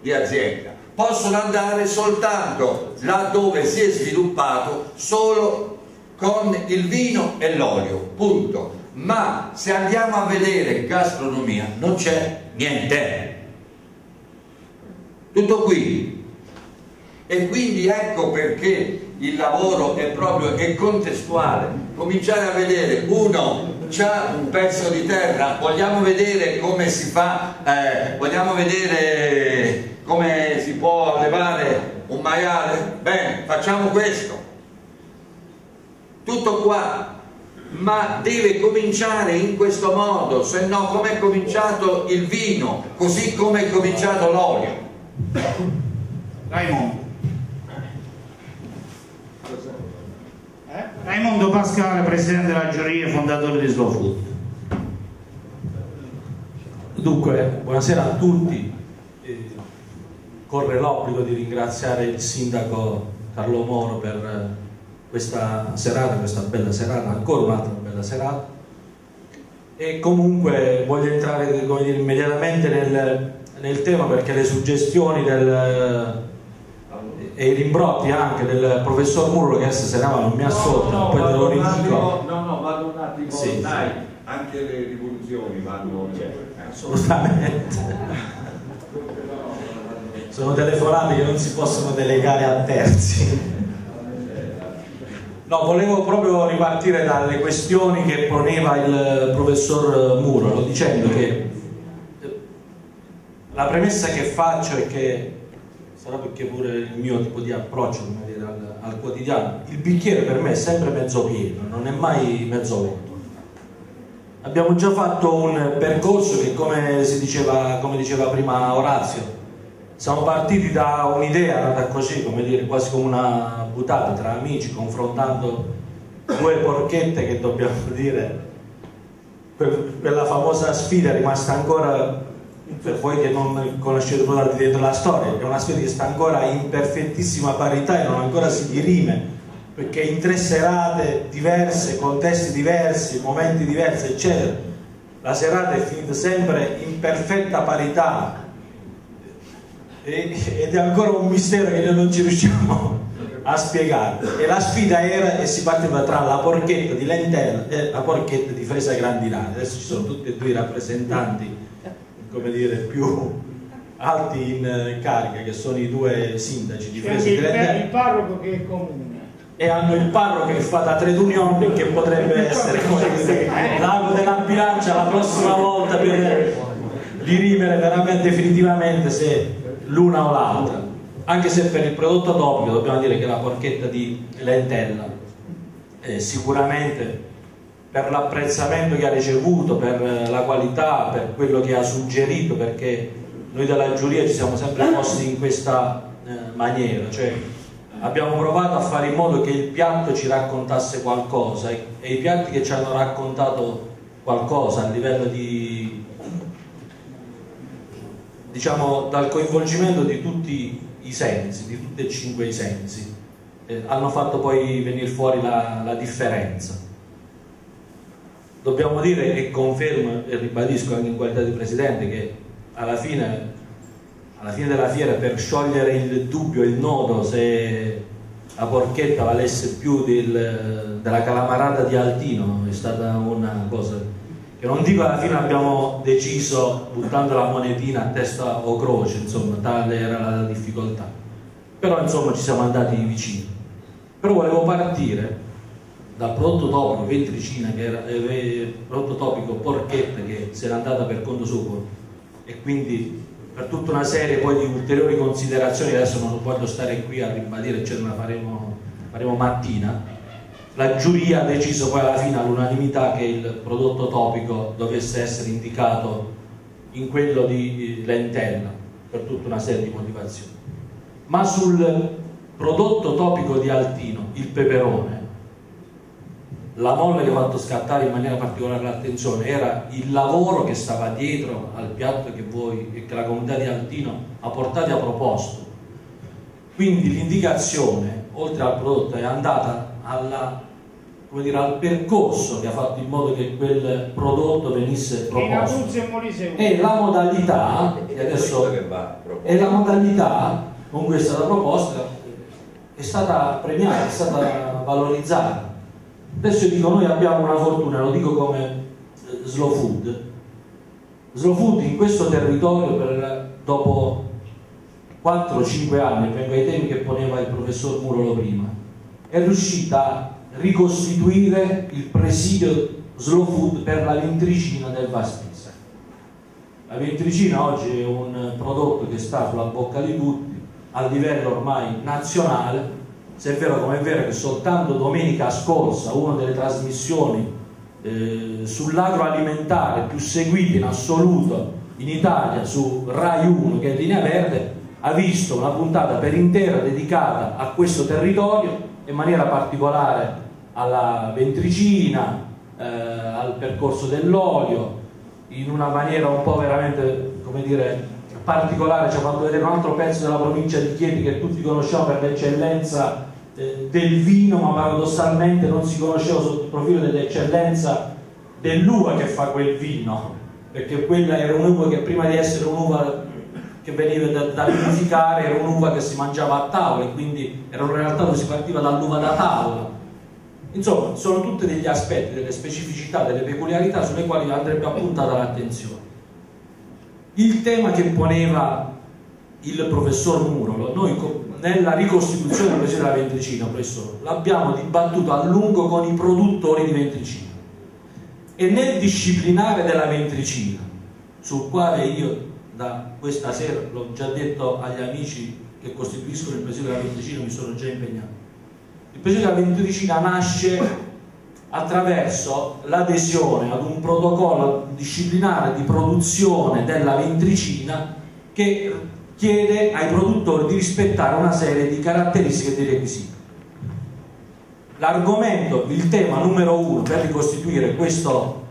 di azienda possono andare soltanto laddove si è sviluppato solo con il vino e l'olio, punto. Ma se andiamo a vedere gastronomia non c'è niente. Tutto qui. E quindi ecco perché il lavoro è proprio è contestuale. Cominciare a vedere uno c'ha un pezzo di terra, vogliamo vedere come si fa, eh, vogliamo vedere come si può allevare un maiale? Bene, facciamo questo. Tutto qua. Ma deve cominciare in questo modo, se no come è cominciato il vino, così come è cominciato l'olio. Raimondo. Eh? Raimondo Pascale, presidente della giuria e fondatore di Slow Food. Dunque, buonasera a tutti corre l'obbligo di ringraziare il sindaco Carlo Moro per eh, questa serata, questa bella serata, ancora un'altra bella serata. E comunque voglio entrare dire, immediatamente nel, nel, tema perché le suggestioni del, e i rimbrotti anche del professor Muro che stasera non mi ascolta, no, no, poi te lo ridico. No, no, vado un attimo, sì, dai, sì. anche le rivoluzioni vanno... Cioè, assolutamente sono telefonate che non si possono delegare a terzi. No, volevo proprio ripartire dalle questioni che poneva il professor Muro, dicendo che la premessa che faccio è che, sarà perché pure il mio tipo di approccio dire, al, al, quotidiano, il bicchiere per me è sempre mezzo pieno, non è mai mezzo vuoto. Abbiamo già fatto un percorso che come, diceva, come diceva prima Orazio, siamo partiti da un'idea nata così, come dire, quasi come una buttata tra amici, confrontando due porchette che dobbiamo <laughs> dire, quella famosa sfida è rimasta ancora, per voi che non conoscete nulla di dentro la storia, è una sfida che sta ancora in perfettissima parità e non ancora si dirime, perché in tre serate diverse, contesti diversi, momenti diversi, eccetera, la serata è finita sempre in perfetta parità ed è ancora un mistero che noi non ci riusciamo a spiegare. E la sfida era e si partiva tra la porchetta di lentella e la porchetta di fresa grandinata adesso ci sono tutti e due i rappresentanti come dire più alti in carica che sono i due sindaci di fresa di lentella il parroco che è comune. E hanno il parroco che fa da trade union che potrebbe essere l'ago della bilancia la prossima volta per dirimere veramente definitivamente se l'una o l'altra. Anche se per il prodotto topico dobbiamo dire che la porchetta di lentella eh, sicuramente per l'apprezzamento che ha ricevuto, per la qualità, per quello che ha suggerito, perché noi dalla giuria ci siamo sempre posti in questa eh, maniera, cioè abbiamo provato a fare in modo che il piatto ci raccontasse qualcosa e, e i piatti che ci hanno raccontato qualcosa a livello di diciamo dal coinvolgimento di tutti i sensi, di tutti e cinque i sensi, eh, hanno fatto poi venire fuori la, la differenza. Dobbiamo dire e confermo e ribadisco anche in qualità di Presidente che alla fine, alla fine della fiera per sciogliere il dubbio, il nodo se la porchetta valesse più del, della calamarata di Altino è stata una cosa che non dico alla fine abbiamo deciso buttando la monetina a testa o croce insomma tale era la difficoltà. Però insomma ci siamo andati vicini però volevo partire dal prodotto topico ventricina che era eh, prodotto topico porchetta che se n'è andata per conto suo e quindi per tutta una serie poi di ulteriori considerazioni adesso non voglio stare qui a ribadire ce la faremo, faremo mattina la giuria ha deciso poi alla fine all'unanimità che il prodotto topico dovesse essere indicato in quello di lentella per tutta una serie di motivazioni. Ma sul prodotto topico di Altino il peperone la molla che ha fatto scattare in maniera particolare l'attenzione era il lavoro che stava dietro al piatto che voi e che la comunità di Altino ha portato e ha proposto. Quindi l'indicazione oltre al prodotto è andata alla, dire, al percorso che ha fatto in modo che quel prodotto venisse proposto. E la modalità e adesso, e la modalità con cui è stata proposta è stata premiata, è stata valorizzata. Adesso dico noi abbiamo una fortuna lo dico come eh, slow food. Slow food in questo territorio per, dopo 4-5 anni vengo ai temi che poneva il professor Murolo prima è riuscita a ricostituire il presidio slow food per la ventricina del Vastisa. La ventricina oggi è un prodotto che sta sulla bocca di tutti a livello ormai nazionale, se è vero come è vero che soltanto domenica scorsa una delle trasmissioni eh, sull'agroalimentare più seguite in assoluto in Italia su Rai 1 che è Linea Verde ha visto una puntata per intera dedicata a questo territorio in maniera particolare alla ventricina, eh, al percorso dell'olio, in una maniera un po' veramente, come dire, particolare, ci ha fatto vedere un altro pezzo della provincia di Chieti che tutti conosciamo per l'eccellenza eh, del vino, ma paradossalmente non si conosceva sotto il profilo dell'eccellenza dell'uva che fa quel vino, perché quella era un'uva che prima di essere un'uva che veniva da, da vinificare era un'uva che si mangiava a tavola e quindi era un realtà dove si partiva dall'uva da tavola. Insomma sono tutti degli aspetti, delle specificità, delle peculiarità sulle quali andrebbe appuntata l'attenzione. Il tema che poneva il professor Murolo noi nella ricostituzione del Presidente della Ventricina l'abbiamo dibattuto a lungo con i produttori di ventricina e nel disciplinare della ventricina sul quale io da questa sera, l'ho già detto agli amici che costituiscono il Presidio della Ventricina, mi sono già impegnato. Il Presidio della Ventricina nasce attraverso l'adesione ad un protocollo disciplinare di produzione della ventricina che chiede ai produttori di rispettare una serie di caratteristiche e di requisiti. L'argomento, il tema numero uno per ricostituire questo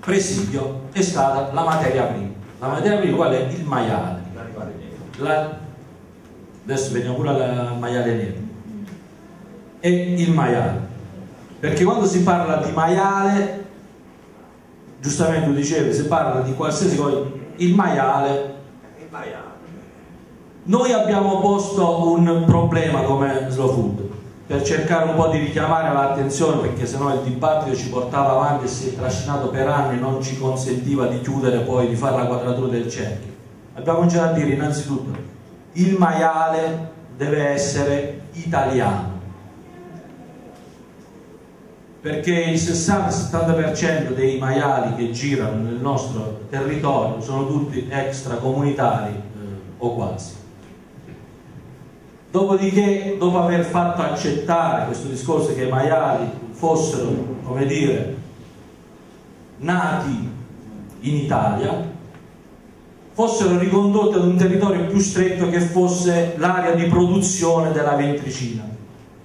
presidio è stata la materia prima la materia prima qual è? Il maiale. La, adesso veniamo pure al maiale nero. E il maiale. Perché quando si parla di maiale, giustamente tu dicevi, si parla di qualsiasi cosa, il maiale. Noi abbiamo posto un problema come slow food per cercare un po' di richiamare l'attenzione perché sennò il dibattito ci portava avanti e si è trascinato per anni e non ci consentiva di chiudere poi, di fare la quadratura del cerchio. Abbiamo già da dire innanzitutto il maiale deve essere italiano perché il 60-70% dei maiali che girano nel nostro territorio sono tutti extracomunitari eh, o quasi Dopodiché, dopo aver fatto accettare questo discorso che i maiali fossero, come dire, nati in Italia, fossero ricondotte ad un territorio più stretto che fosse l'area di produzione della ventricina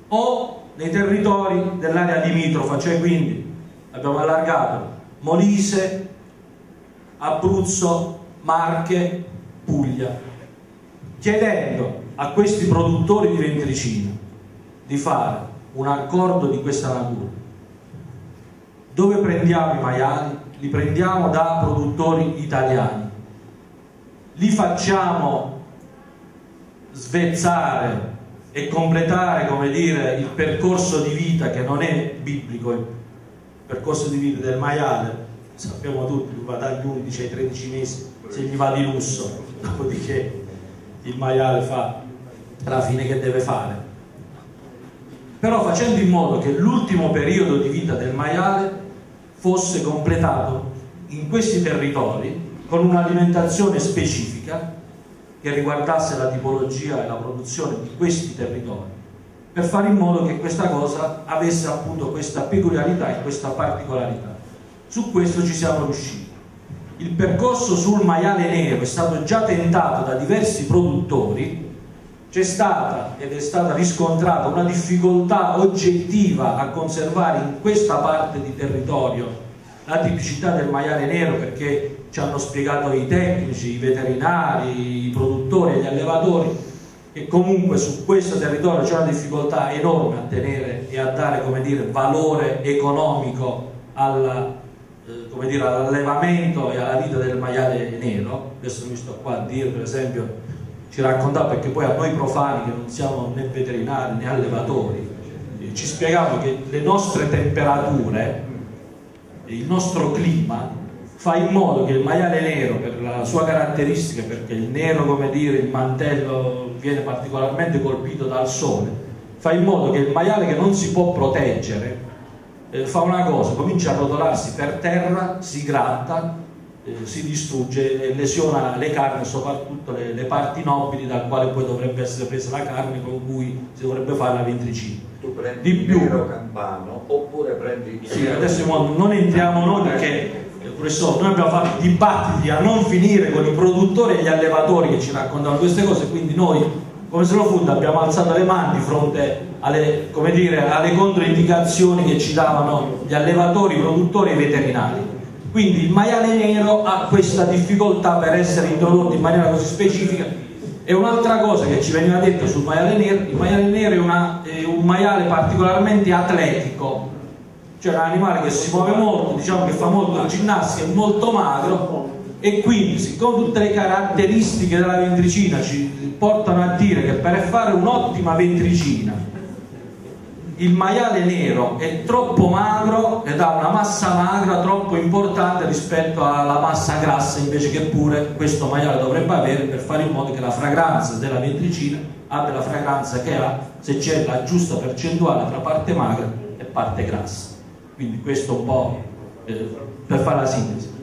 o nei territori dell'area limitrofa, cioè quindi abbiamo allargato Molise, Abruzzo, Marche, Puglia, chiedendo a questi produttori di ventricina di fare un accordo di questa natura. Dove prendiamo i maiali? Li prendiamo da produttori italiani. Li facciamo svezzare e completare, come dire, il percorso di vita che non è biblico, il percorso di vita del maiale, sappiamo tutti, va dagli 11 ai 13 mesi, se gli va di lusso, dopodiché il maiale fa la fine che deve fare. Però facendo in modo che l'ultimo periodo di vita del maiale fosse completato in questi territori con un'alimentazione specifica che riguardasse la tipologia e la produzione di questi territori per fare in modo che questa cosa avesse appunto questa peculiarità e questa particolarità. Su questo ci siamo riusciti. Il percorso sul maiale nero è stato già tentato da diversi produttori, c'è stata ed è stata riscontrata una difficoltà oggettiva a conservare in questa parte di territorio la tipicità del maiale nero perché ci hanno spiegato i tecnici, i veterinari, i produttori gli allevatori che comunque su questo territorio c'è una difficoltà enorme a tenere e a dare dire, valore economico al, eh, all'allevamento e alla vita del maiale nero. Adesso mi sto qua a dire per esempio ci raccontava perché poi a noi profani che non siamo né veterinari né allevatori eh, ci spiegavano che le nostre temperature il nostro clima fa in modo che il maiale nero per la sua caratteristica perché il nero come dire il mantello viene particolarmente colpito dal sole fa in modo che il maiale che non si può proteggere eh, fa una cosa, comincia a rotolarsi per terra, si gratta eh, si distrugge e lesiona le carni, soprattutto le, le, parti nobili dal quale poi dovrebbe essere presa la carne con cui si dovrebbe fare la ventricina tu prendi di più. il nero campano oppure prendi il sì, adesso non entriamo noi perché professore, noi abbiamo fatto dibattiti a non finire con i produttori e gli allevatori che ci raccontavano queste cose, quindi noi come se lo food abbiamo alzato le mani di fronte alle, dire, alle controindicazioni che ci davano gli allevatori, i produttori e i veterinari. Quindi il maiale nero ha questa difficoltà per essere introdotto in maniera così specifica. E un'altra cosa che ci veniva detta sul maiale nero, il maiale nero è, una, è un maiale particolarmente atletico, cioè un animale che si muove molto, diciamo che fa molto ginnastica, è molto magro e quindi siccome tutte le caratteristiche della ventricina ci portano a dire che per fare un'ottima ventricina il maiale nero è troppo magro ed ha una massa magra troppo importante rispetto alla massa grassa invece che pure questo maiale dovrebbe avere per fare in modo che la fragranza della ventricina abbia la fragranza che ha se c'è la giusta percentuale tra parte magra e parte grassa. Quindi questo un po' eh, per fare la sintesi.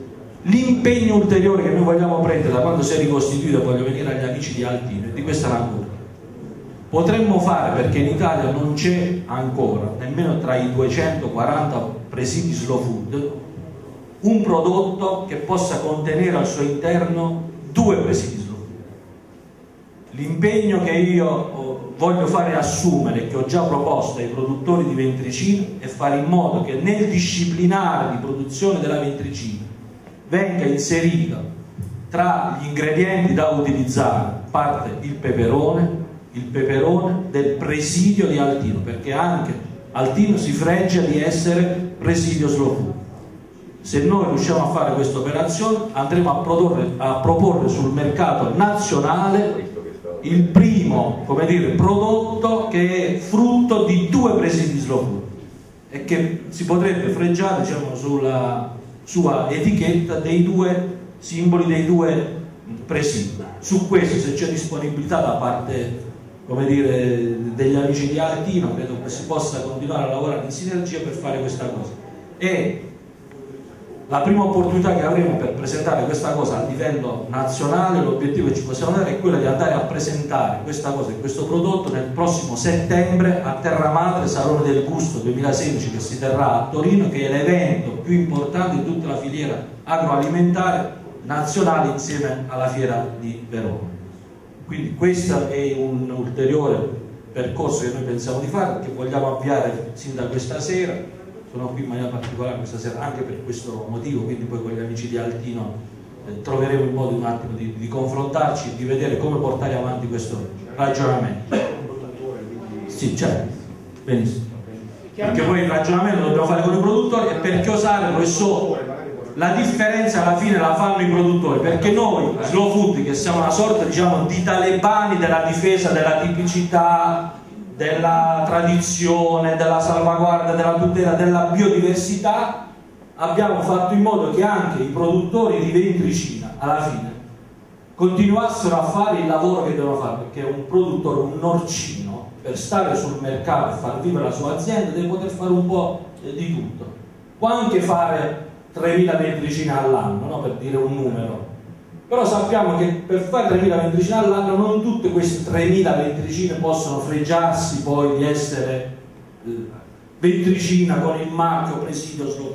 L'impegno ulteriore che noi vogliamo prendere da quando si è ricostituito voglio venire agli amici di Altino è di questa natura potremmo fare perché in Italia non c'è ancora nemmeno tra i 240 presidi slow food un prodotto che possa contenere al suo interno due presidi slow food. L'impegno che io oh, voglio fare assumere, che ho già proposto ai produttori di ventricina, è fare in modo che nel disciplinare di produzione della ventricina venga inserito tra gli ingredienti da utilizzare parte il peperone, il peperone del presidio di Altino, perché anche Altino si freggia di essere presidio slow food. Se noi riusciamo a fare questa operazione andremo a, produrre, a proporre sul mercato nazionale il primo dire, prodotto che è frutto di due presidi food e che si potrebbe freggiare diciamo, sulla sua etichetta dei due simboli dei due presidi. Su questo se c'è disponibilità da parte come dire, degli amici di Altino credo che si possa continuare a lavorare in sinergia per fare questa cosa. E la prima opportunità che avremo per presentare questa cosa a livello nazionale, l'obiettivo che ci possiamo dare è quello di andare a presentare questa cosa e questo prodotto nel prossimo settembre a Terra Madre Salone del Gusto 2016 che si terrà a Torino, che è l'evento più importante di tutta la filiera agroalimentare nazionali insieme alla fiera di Verona. Quindi questo è un ulteriore percorso che noi pensiamo di fare, che vogliamo avviare sin da questa sera. Sono qui in maniera particolare questa sera anche per questo motivo, quindi poi con gli amici di Altino eh, troveremo il modo un attimo di, di confrontarci, di vedere come portare avanti questo ragionamento. Sì, certo, benissimo. Perché poi il ragionamento lo dobbiamo fare con i produttori e per chiosare, professore, la differenza alla fine la fanno i produttori perché noi slow food che siamo una sorta diciamo di talebani della difesa della tipicità della tradizione della salvaguardia della tutela della biodiversità abbiamo fatto in modo che anche i produttori di ventricina alla fine continuassero a fare il lavoro che devono fare perché un produttore, un norcino per stare sul mercato e far vivere la sua azienda deve poter fare un po' di tutto. Può anche fare 3.000 ventricine all'anno, no? per dire un numero. Però sappiamo che per fare 3.000 ventricine all'anno non tutte queste 3.000 ventricine possono fregiarsi poi di essere eh, ventricina con il marchio presidio slow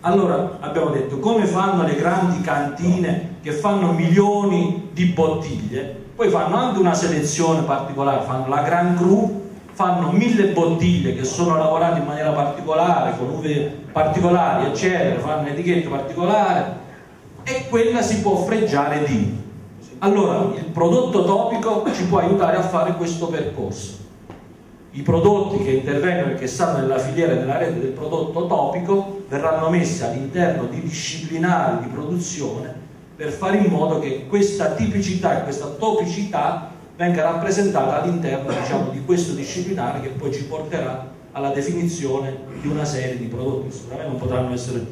Allora abbiamo detto come fanno le grandi cantine che fanno milioni di bottiglie, poi fanno anche una selezione particolare, fanno la Grand Cru fanno mille bottiglie che sono lavorate in maniera particolare, con uve particolari, eccetera, fanno etichette particolari e quella si può freggiare di. Allora, il prodotto topico ci può aiutare a fare questo percorso. I prodotti che intervengono e che stanno nella filiera della rete del prodotto topico verranno messi all'interno di disciplinari di produzione per fare in modo che questa tipicità e questa topicità venga rappresentata all'interno diciamo, di questo disciplinare che poi ci porterà alla definizione di una serie di prodotti. Sicuramente non potranno essere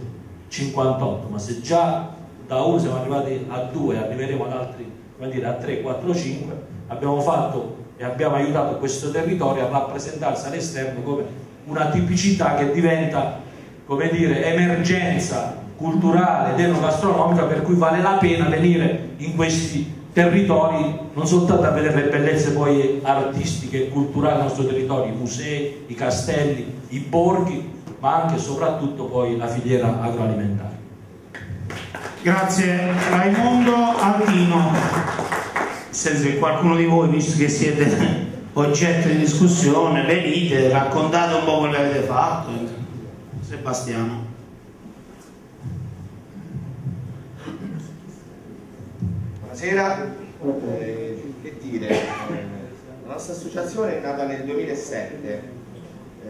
58, ma se già da uno siamo arrivati a due, arriveremo ad altri, come dire, a 3, 4, 5, abbiamo fatto e abbiamo aiutato questo territorio a rappresentarsi all'esterno come una tipicità che diventa, come dire, emergenza culturale enogastronomica per cui vale la pena venire in questi territori non soltanto a vedere le bellezze poi artistiche e culturali del nostro territorio, i musei, i castelli, i borghi, ma anche e soprattutto poi la filiera agroalimentare. Grazie Raimondo Altino. Se qualcuno di voi, visto che siete oggetto di discussione, venite, raccontate un po' quello che avete fatto. Sebastiano. Buonasera, eh, che dire, eh, la nostra associazione è nata nel 2007, eh,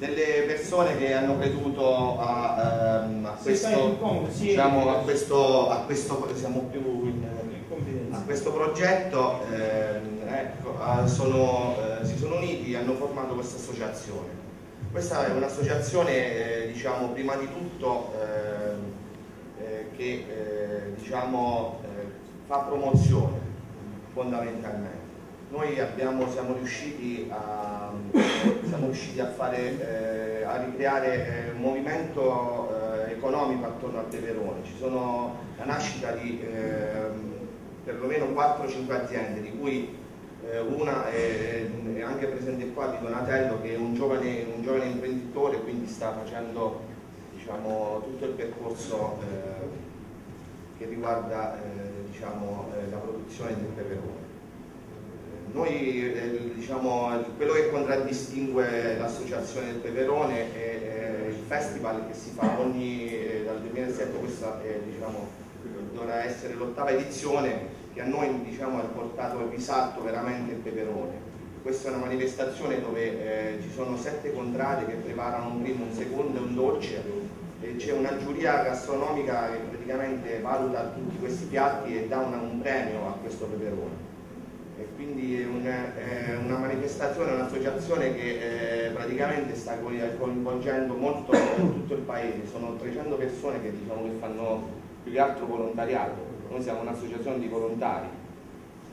delle persone che hanno creduto a, ehm, a, questo, diciamo, a, questo, a, questo, questo, progetto ehm, ecco, sono, eh, si sono uniti e hanno formato questa associazione. Questa è un'associazione eh, diciamo, prima di tutto ehm, eh, che diciamo, fa promozione fondamentalmente. Noi abbiamo, siamo, riusciti a, siamo riusciti a, fare, eh, a ricreare eh, un movimento eh, economico attorno al peperone. Ci sono la nascita di ehm, perlomeno 4-5 aziende, di cui eh, una è, è, anche presente qua di Donatello che è un giovane, un giovane imprenditore, quindi sta facendo diciamo, tutto il percorso eh, che riguarda eh, diciamo, eh, la produzione del peperone. Noi, eh, diciamo, quello che contraddistingue l'associazione del peperone è, il festival che si fa ogni, eh, dal 2007, questa è, diciamo, dovrà essere l'ottava edizione che a noi diciamo, ha portato il risalto veramente il peperone. Questa è una manifestazione dove eh, ci sono sette contrade che preparano un primo, un secondo e un dolce c'è una giuria gastronomica che praticamente valuta tutti questi piatti e dà una, un premio a questo peperone. E quindi è, un, è una manifestazione, un'associazione che eh, praticamente sta coinvolgendo molto tutto il paese, sono 300 persone che, diciamo, che fanno più che altro volontariato, noi siamo un'associazione di volontari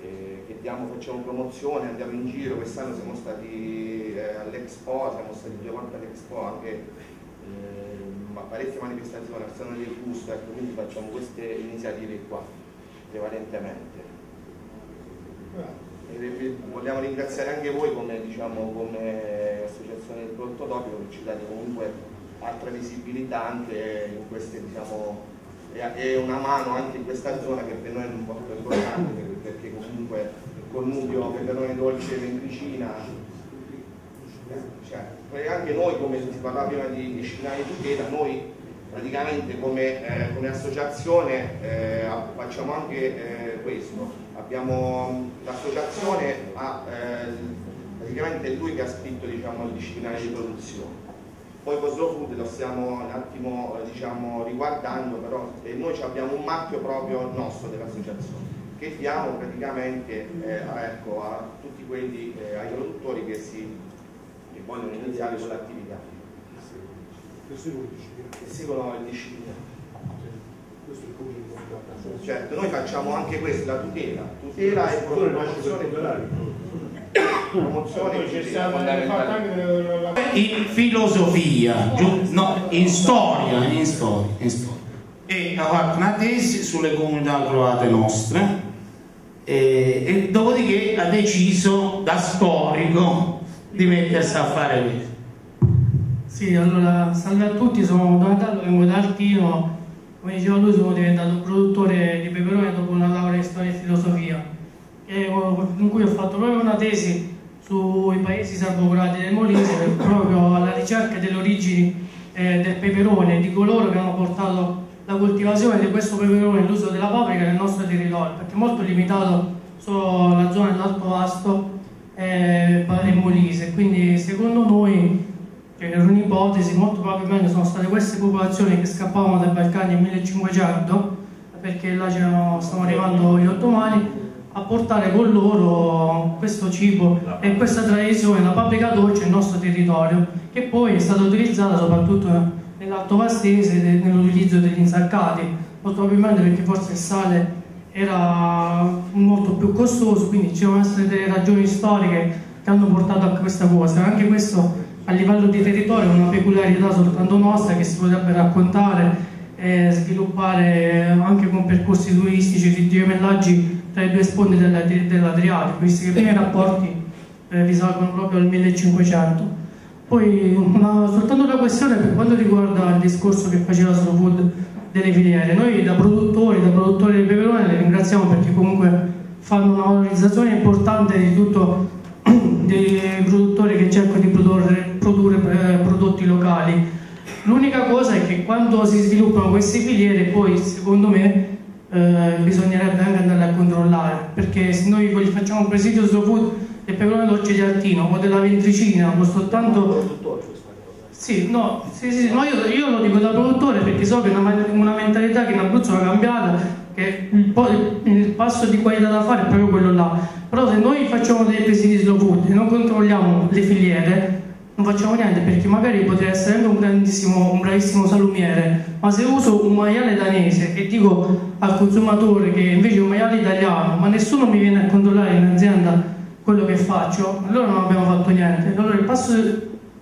eh, che diamo, facciamo promozione, andiamo in giro, quest'anno siamo stati eh, all'Expo, siamo stati due volte all'Expo anche eh, ma parecchie manifestazioni al Salone del Gusto, ecco, quindi facciamo queste iniziative qua, prevalentemente. E vogliamo ringraziare anche voi come, diciamo, come associazione del prodotto topico che ci date comunque altra visibilità anche in queste diciamo, è una mano anche in questa zona che per noi è un po' importante perché comunque il connubio peperone dolce e ventricina cioè, anche noi come si parlava prima di disciplinare di tutela noi praticamente come, eh, come associazione eh, facciamo anche eh, questo. Abbiamo l'associazione ha eh, praticamente è lui che ha scritto diciamo, il disciplinare di produzione. Poi Coslo Food lo stiamo un attimo diciamo, riguardando, però eh, noi abbiamo un marchio proprio nostro dell'associazione che diamo praticamente eh, ecco, a tutti quelli, eh, ai produttori che, si, che vogliono iniziare con l'attività. Che seguono il disciplina. Certo, noi facciamo anche questo, la tutela, tutela. e promozione in filosofia, no, in storia, in storia, in storia. E ha fatto una tesi sulle comunità croate nostre e, e dopodiché ha deciso da storico di mettersi a fare questo. Sì, allora, salve a tutti, sono Donatello, vengo da Altino, come diceva lui sono diventato produttore di peperone dopo una laurea in storia e filosofia in cui ho fatto proprio una tesi sui paesi salvocurati del Molise proprio alla ricerca delle origini eh, del peperone e di coloro che hanno portato la coltivazione di questo peperone e l'uso della paprika nel nostro territorio perché è molto limitato solo alla zona dell'Alto Vasto eh, e Molise. Quindi secondo noi che era un'ipotesi molto probabilmente sono state queste popolazioni che scappavano dai Balcani nel 1500 perché là stavano arrivando gli ottomani a portare con loro questo cibo e questa tradizione, la paprika dolce nel nostro territorio, che poi è stata utilizzata soprattutto nell'Alto Vastese nell'utilizzo degli insaccati, molto probabilmente perché forse il sale era molto più costoso, quindi ci devono essere delle ragioni storiche che hanno portato a questa cosa. Anche questo a livello di territorio è una peculiarità soltanto nostra che si potrebbe raccontare e sviluppare anche con percorsi turistici di gemellaggi tra i due sponde dell'Adriatico, visto che i primi rapporti eh, risalgono proprio al 1500. Poi una, soltanto una questione per quanto riguarda il discorso che faceva Slow Food delle filiere, noi da produttori, da produttori di peperone le ringraziamo perché comunque fanno una valorizzazione importante di tutto <clears throat> dei produttori che cercano di produrre, produrre eh, prodotti locali. L'unica cosa è che quando si sviluppano queste filiere poi secondo me eh, bisognerebbe anche andare a controllare perché se noi facciamo un presidio slow food del peperone dolce di Altino o della ventricina o soltanto sì, no, sì, sì, no io, io, lo dico da produttore perché so che è una, una mentalità che in Abruzzo va cambiata che il, il, passo di qualità da fare è proprio quello là però se noi facciamo dei presidi slow food e non controlliamo le filiere non facciamo niente perché magari potrei essere anche un grandissimo, un bravissimo salumiere, ma se uso un maiale danese e dico al consumatore che invece è un maiale italiano, ma nessuno mi viene a controllare in azienda quello che faccio, allora non abbiamo fatto niente. Allora il passo,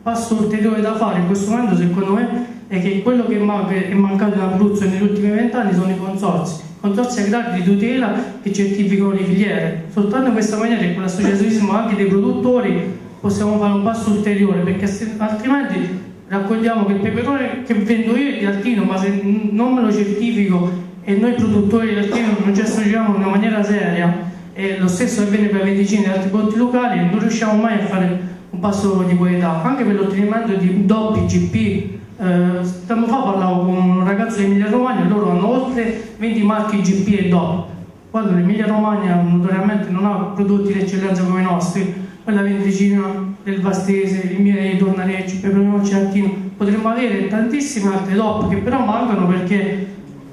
passo ulteriore da fare in questo momento secondo me è che quello che è mancato in Abruzzo negli ultimi vent'anni sono i consorsi, consorsi agrari di tutela che certificano le filiere. Soltanto in questa maniera e con l'associazionismo anche dei produttori possiamo fare un passo ulteriore perché altrimenti raccogliamo che il peperone che vendo io è di Altino ma se non me lo certifico e noi produttori di Altino non ci associamo in una maniera seria e lo stesso avviene per le medicine e altri prodotti locali non riusciamo mai a fare un passo di qualità. Anche per l'ottenimento di doppi GP eh, tempo fa parlavo con un ragazzo di Emilia Romagna loro hanno oltre 20 marchi GP e DOP quando l'Emilia Romagna notoriamente non ha prodotti di eccellenza come i nostri quella ventricina del Vastese, il Miele di Tornarecci, Peperino Ciattino, potremmo avere tantissime altre DOP che però mancano perché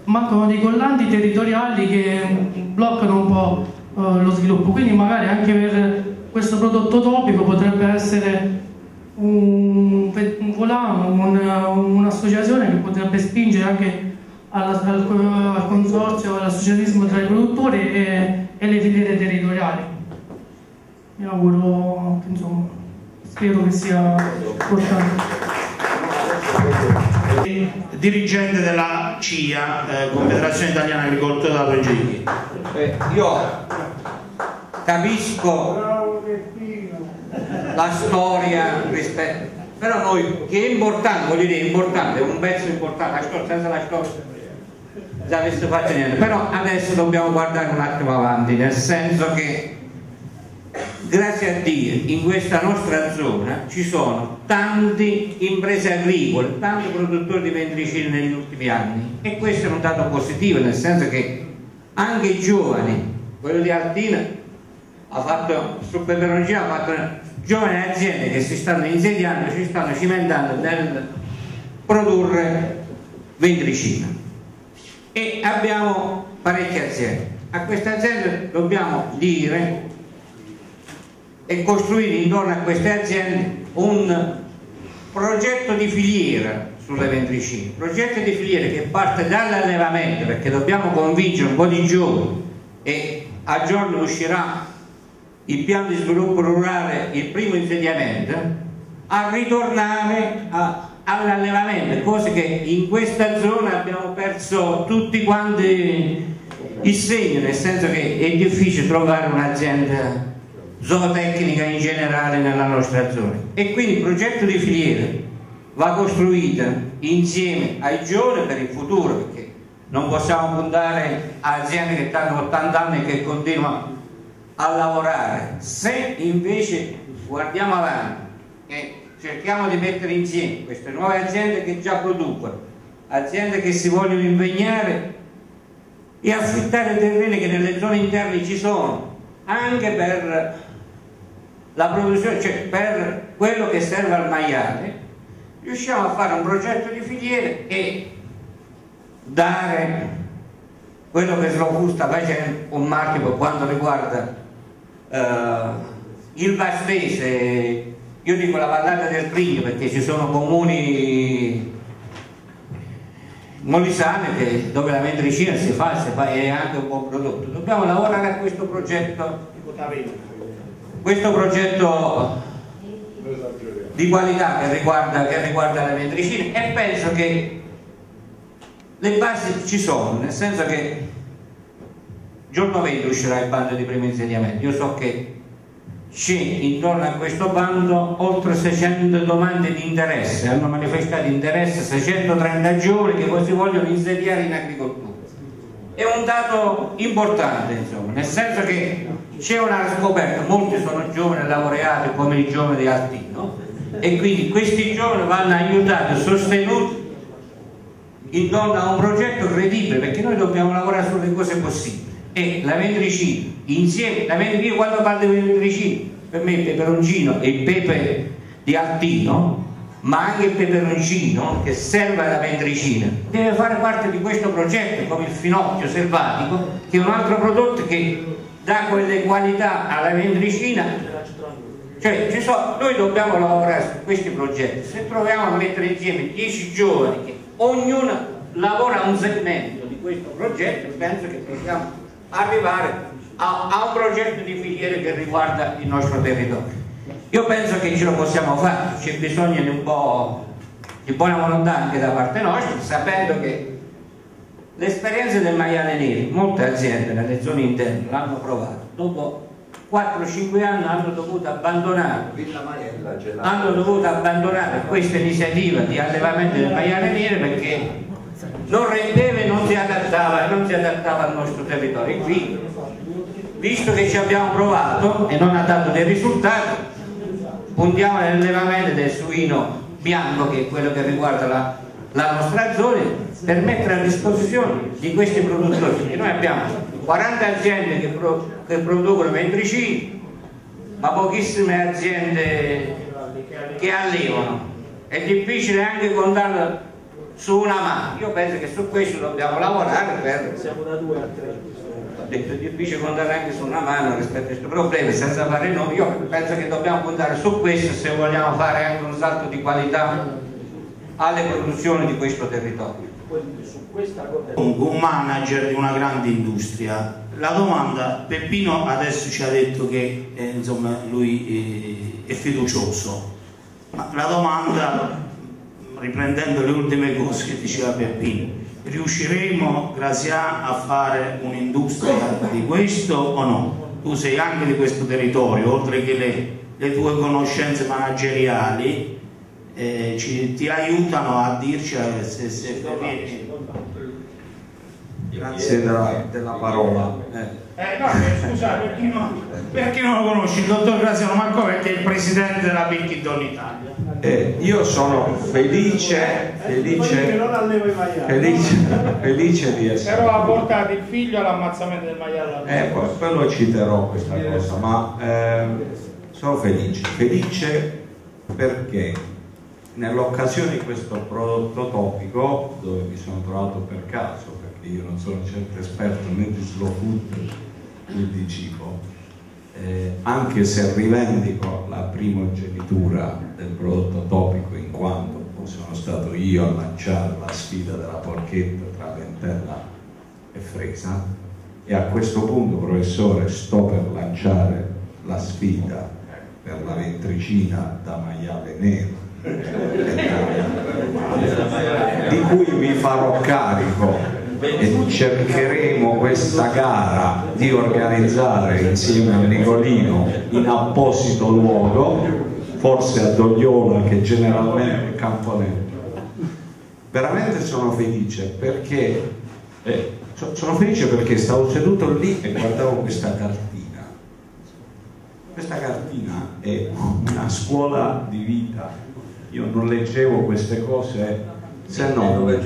mancano dei collanti territoriali che bloccano un po' uh, lo sviluppo, quindi magari anche per questo prodotto topico potrebbe essere un, un volano, un'associazione un che potrebbe spingere anche alla, al, al, consorzio, all'associatismo tra i produttori e, e le filiere territoriali mi auguro, insomma, spero che sia importante. Dirigente della CIA, eh, Confederazione Italiana Agricoltura della Progetti. Eh, io capisco la storia rispetto però noi che è importante voglio dire è importante è un pezzo importante la storia senza la storia già avesse fatto niente però adesso dobbiamo guardare un attimo avanti nel senso che grazie a Dio in questa nostra zona ci sono tante imprese agricole tanti produttori di ventricini negli ultimi anni e questo è un dato positivo nel senso che anche i giovani quello di Altina ha fatto su peperoncino ha fatto giovani aziende che si stanno insediando si stanno cimentando nel produrre ventricina. E abbiamo parecchie aziende. A queste aziende dobbiamo dire e costruire intorno a queste aziende un progetto di filiera sulle ventricine. Progetto di filiera che parte dall'allevamento perché dobbiamo convincere un po' di giovani e a giorno uscirà il piano di sviluppo rurale, il primo insediamento, a ritornare all'allevamento, cose che in questa zona abbiamo perso tutti quanti il segno, nel senso che è difficile trovare un'azienda zootecnica in generale nella nostra zona. E quindi il progetto di filiera va costruito insieme ai giovani per il futuro, perché non possiamo puntare a aziende che hanno 80 anni e che continuano a lavorare. Se invece guardiamo avanti e cerchiamo di mettere insieme queste nuove aziende che già producono aziende che si vogliono impegnare e affittare terreni che nelle zone interne ci sono anche per la produzione, cioè per quello che serve al maiale riusciamo a fare un progetto di filiere e dare quello che Slow sta facendo un marchio per quanto riguarda eh, il Vastese io dico la vallata del Priglio perché ci sono comuni molisane che, dove la ventricina si fa, si fa è anche un buon prodotto. Dobbiamo lavorare a questo progetto. Questo progetto di qualità che riguarda, che riguarda le ventricine e penso che le basi ci sono, nel senso che giorno 20 uscirà il bando di primo insediamento, io so che c'è intorno a questo bando oltre 600 domande di interesse, hanno manifestato interesse 630 giovani che così vogliono insediare in agricoltura. È un dato importante, insomma, nel senso che c'è una scoperta, molti sono giovani laureati come i giovani di Altino e quindi questi giovani vanno aiutati, sostenuti intorno a un progetto credibile perché noi dobbiamo lavorare sulle cose possibili e la ventricina insieme, la ventricina, quando parlo di ventricina per me il peperoncino e il pepe di Altino ma anche il peperoncino che serve alla ventricina deve fare parte di questo progetto come il finocchio selvatico che è un altro prodotto che dà quelle qualità alla ventricina. Cioè so, noi dobbiamo lavorare su questi progetti. Se proviamo a mettere insieme 10 giovani che ognuno lavora un segmento di questo progetto penso che possiamo arrivare a, a un progetto di filiere che riguarda il nostro territorio. Io penso che ce lo possiamo fare c'è bisogno di un po' di buona volontà anche da parte nostra sapendo che l'esperienza del maiale nero molte aziende nelle zone interne l'hanno provato. Dopo 4-5 anni hanno dovuto abbandonare hanno dovuto abbandonare questa iniziativa di allevamento del maiale nero perché non rendeva e non si adattava, non si adattava al nostro territorio e quindi visto che ci abbiamo provato e non ha dato dei risultati puntiamo all'allevamento del suino bianco che è quello che riguarda la, la nostra zona per mettere a disposizione di questi produttori perché noi abbiamo 40 aziende che, pro, che producono ventricini, ma pochissime aziende che allevano. È difficile anche contarlo su una mano. Io penso che su questo dobbiamo lavorare per... Siamo da due a tre. Ho detto è difficile contare anche su una mano rispetto a questo problema senza fare nomi. Io penso che dobbiamo puntare su questo se vogliamo fare anche un salto di qualità alle produzioni di questo territorio comunque un manager di una grande industria la domanda Peppino adesso ci ha detto che eh, insomma lui eh, è fiducioso ma la domanda riprendendo le ultime cose che diceva Peppino riusciremo Grazia a fare un'industria di questo o no? tu sei anche di questo territorio oltre che le, le tue conoscenze manageriali eh, ci, ti aiutano a dirci eh, se, se vieni Grazie della, della parola. Eh. Eh, no, scusate, per chi, non, per chi non lo conosce, il dottor Graziano Marcovetti è il presidente della Big Don Italia. Eh, io sono felice, felice, felice, <laughs> felice di essere. Però ha portato il figlio all'ammazzamento del maiale. Eh, poi lo citerò questa cosa, ma eh, sono felice, felice perché nell'occasione di questo prodotto topico, dove mi sono trovato per caso, perché io non sono certo esperto né di slow food né di cibo, eh, anche se rivendico la primogenitura del prodotto topico in quanto sono stato io a lanciare la sfida della porchetta tra lentella e fresa e a questo punto professore sto per lanciare la sfida per la ventricina da maiale nero di cui mi farò carico e cercheremo questa gara di organizzare insieme a Nicolino in apposito luogo, forse a Dogliola che generalmente è Camponetto. Veramente sono felice perché eh, sono felice perché stavo seduto lì e guardavo questa cartina. Questa cartina è una scuola di vita. Io non leggevo queste cose se non,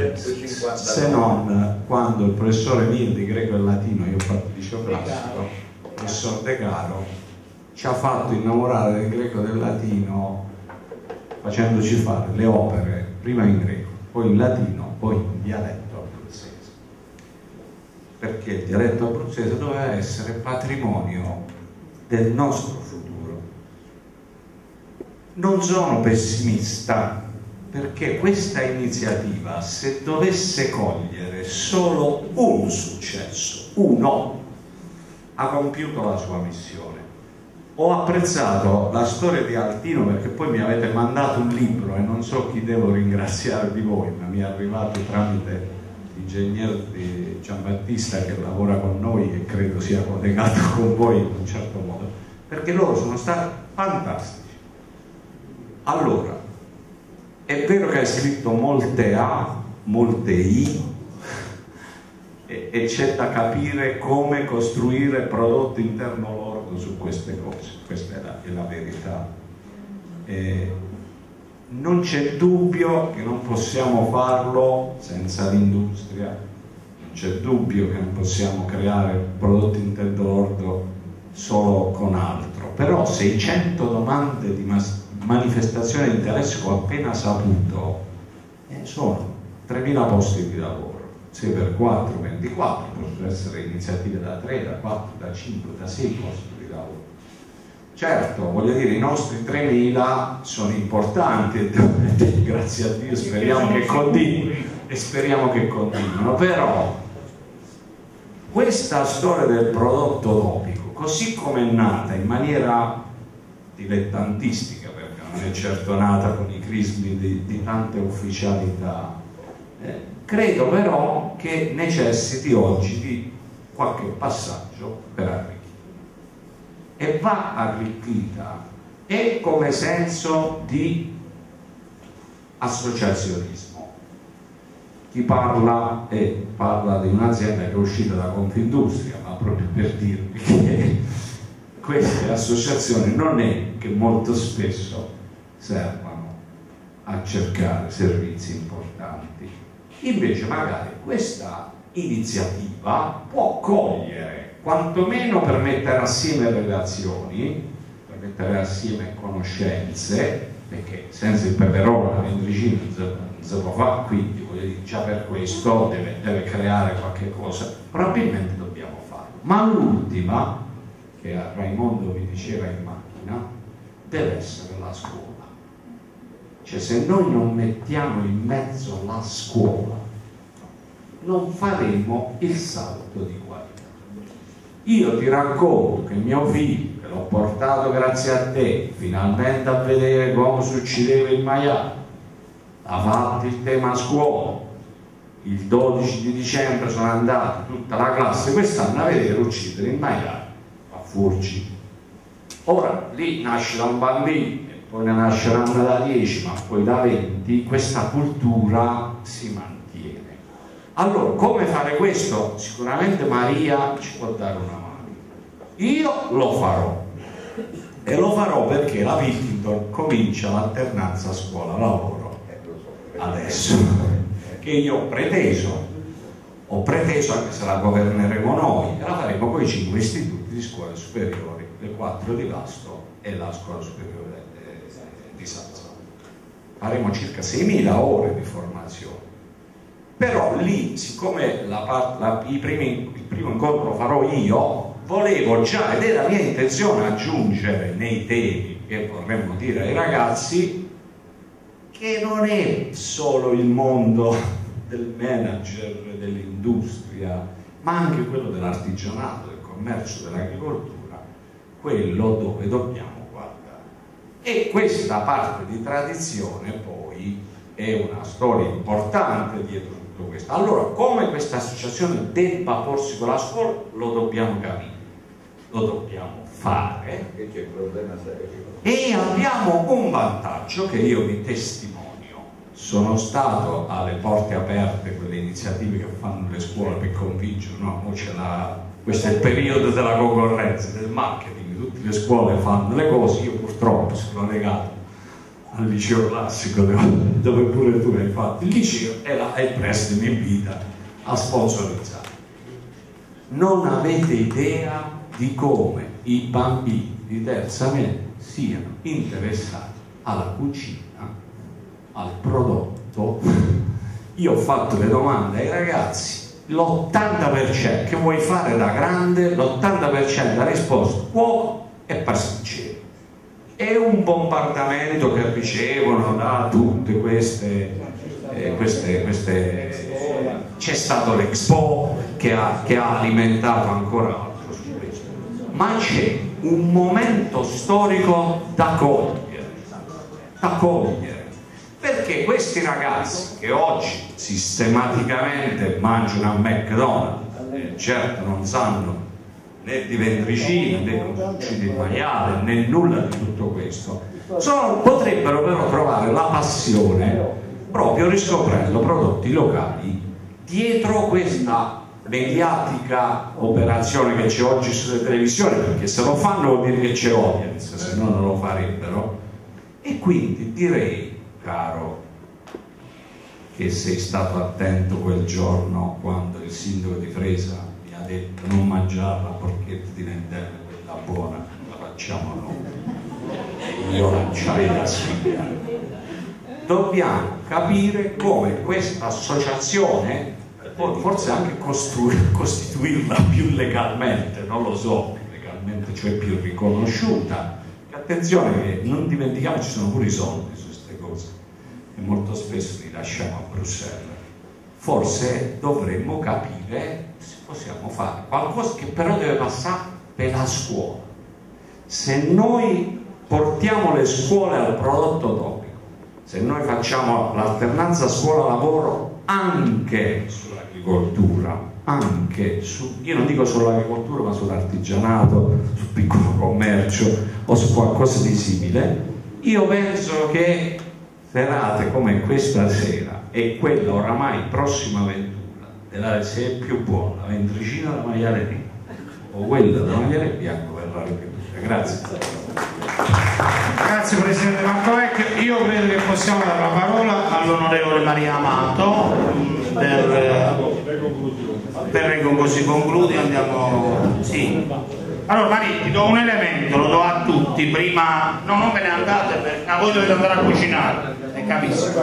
se non quando il professore mio di greco e latino, io ho fatto liceo classico, il professor De Caro, ci ha fatto innamorare del greco e del latino facendoci fare le opere prima in greco, poi in latino, poi in dialetto abruzzese. Perché il dialetto abruzzese doveva essere patrimonio del nostro futuro. Non sono pessimista, perché questa iniziativa, se dovesse cogliere solo un successo, uno, ha compiuto la sua missione. Ho apprezzato la storia di Altino perché poi mi avete mandato un libro e non so chi devo ringraziare di voi, ma mi è arrivato tramite l'ingegner di Giambattista che lavora con noi e credo sia collegato <laughs> con voi in un certo modo, perché loro sono stati fantastici. Allora, è vero che hai scritto molte A, molte I e, c'è da capire come costruire prodotto interno lordo su queste cose, questa è la, è la verità. E non c'è dubbio che non possiamo farlo senza l'industria, non c'è dubbio che non possiamo creare prodotto interno lordo solo con altro, però 600 domande di mas- manifestazione di interesse che ho appena saputo. Eh, sono 3.000 posti di lavoro 6 per 4, 24 possono essere iniziative da 3, da 4, da 5, da 6 posti di lavoro. Certo, voglio dire, i nostri 3.000 sono importanti <laughs> grazie a Dio speriamo che continui e speriamo che continuino. Però questa storia del prodotto topico così come è nata in maniera dilettantistica non è certo nata con i crismi di, di tante ufficialità. Eh, credo però che necessiti oggi di qualche passaggio per arricchire. E va arricchita e come senso di associazionismo. Chi parla e parla di un'azienda che è uscita da Confindustria, ma proprio per dirvi <laughs> che queste associazioni non è che molto spesso servono a cercare servizi importanti. Invece magari questa iniziativa può cogliere, quantomeno per mettere assieme relazioni, per mettere assieme conoscenze, perché senza il peperone la vendricina non si può fare, quindi voglio dire, già per questo deve, deve creare qualche cosa, probabilmente dobbiamo farlo. Ma l'ultima, che Raimondo vi diceva in macchina, deve essere la scuola cioè se noi non mettiamo in mezzo la scuola, non faremo il salto di qualità. Io ti racconto che mio figlio, che l'ho portato grazie a te, finalmente a vedere come si uccideva il maiale, ha fatto il tema scuola, il 12 di dicembre sono andati tutta la classe quest'anno a vedere uccidere il maiale a Furci. Ora lì nasce da un bambino poi ne nasceranno da 10 ma poi da 20 questa cultura si mantiene Allora, come fare questo? Sicuramente Maria ci può dare una mano. Io lo farò. E lo farò perché la Wilkington comincia l'alternanza scuola-lavoro adesso. Che io ho preteso, ho preteso anche se la governeremo noi, e la faremo con i cinque istituti di scuole superiori, le quattro di Vasto e la scuola superiore di Sassano. Faremo circa 6.000 ore di formazione però lì siccome la, la, primi, il primo incontro farò io volevo già ed era mia intenzione aggiungere nei temi che vorremmo dire ai ragazzi che non è solo il mondo <laughs> del manager dell'industria ma anche quello dell'artigianato del commercio dell'agricoltura quello dove dobbiamo e questa parte di tradizione poi è una storia importante dietro tutto questo. Allora, come questa associazione debba porsi con la scuola, lo dobbiamo capire, lo dobbiamo fare. E abbiamo un vantaggio che io vi testimonio. Sono stato alle porte aperte, quelle iniziative che fanno le scuole per convincere, no, questo è il periodo della concorrenza, del marketing, le scuole fanno le cose, io purtroppo sono legato al liceo classico dove pure tu hai fatto il liceo e, la, e preside mi invita a sponsorizzare. Non avete idea di come i bambini di terza media siano interessati alla cucina al prodotto. Io ho fatto le domande ai ragazzi l'80% che vuoi fare da grande? L'80% ha risposto cuoco e pasticcere è un bombardamento che ricevono da tutte queste, eh, queste, queste c'è stato l'Expo che ha, che ha alimentato ancora altro su questo. Ma c'è un momento storico da cogliere da cogliere perché questi ragazzi che oggi sistematicamente mangiano a McDonald's eh, certo non sanno né di ventricina né di maiale né nulla di tutto questo Sono, potrebbero però trovare la passione proprio riscoprendo prodotti locali dietro questa mediatica operazione che c'è oggi sulle televisioni perché se lo fanno vuol dire che c'è audience se no non lo farebbero. E quindi direi caro che sei stato attento quel giorno quando il sindaco di Fresa detto non mangiare la porchetta di Nentelle, quella buona, la facciamo noi. Io non c'avevo da spiegare. Dobbiamo capire come questa associazione, forse anche costituirla più legalmente, non lo so, legalmente cioè più riconosciuta, attenzione che non dimentichiamo ci sono pure i soldi su queste cose e molto spesso li lasciamo a Bruxelles. Forse dovremmo capire possiamo fare qualcosa che però deve passare per la scuola. Se noi portiamo le scuole al prodotto topico, se noi facciamo l'alternanza scuola-lavoro anche sull'agricoltura, anche su, io non dico sull'agricoltura ma sull'artigianato, sul piccolo commercio o su qualcosa di simile, io penso che serate come questa sera e quella oramai prossima avventura della se è più buona, la ventricina da maiale nero o quella da maiale bianco verrà ripetuta. Grazie. Grazie Presidente Marcovecchio. Io credo che possiamo dare la parola all'onorevole Maria Amato per, per così concludi andiamo. Sì. Allora Maria, ti do un elemento, lo do a tutti, prima no, non ve ne andate perché voi dovete andare a cucinare capisco.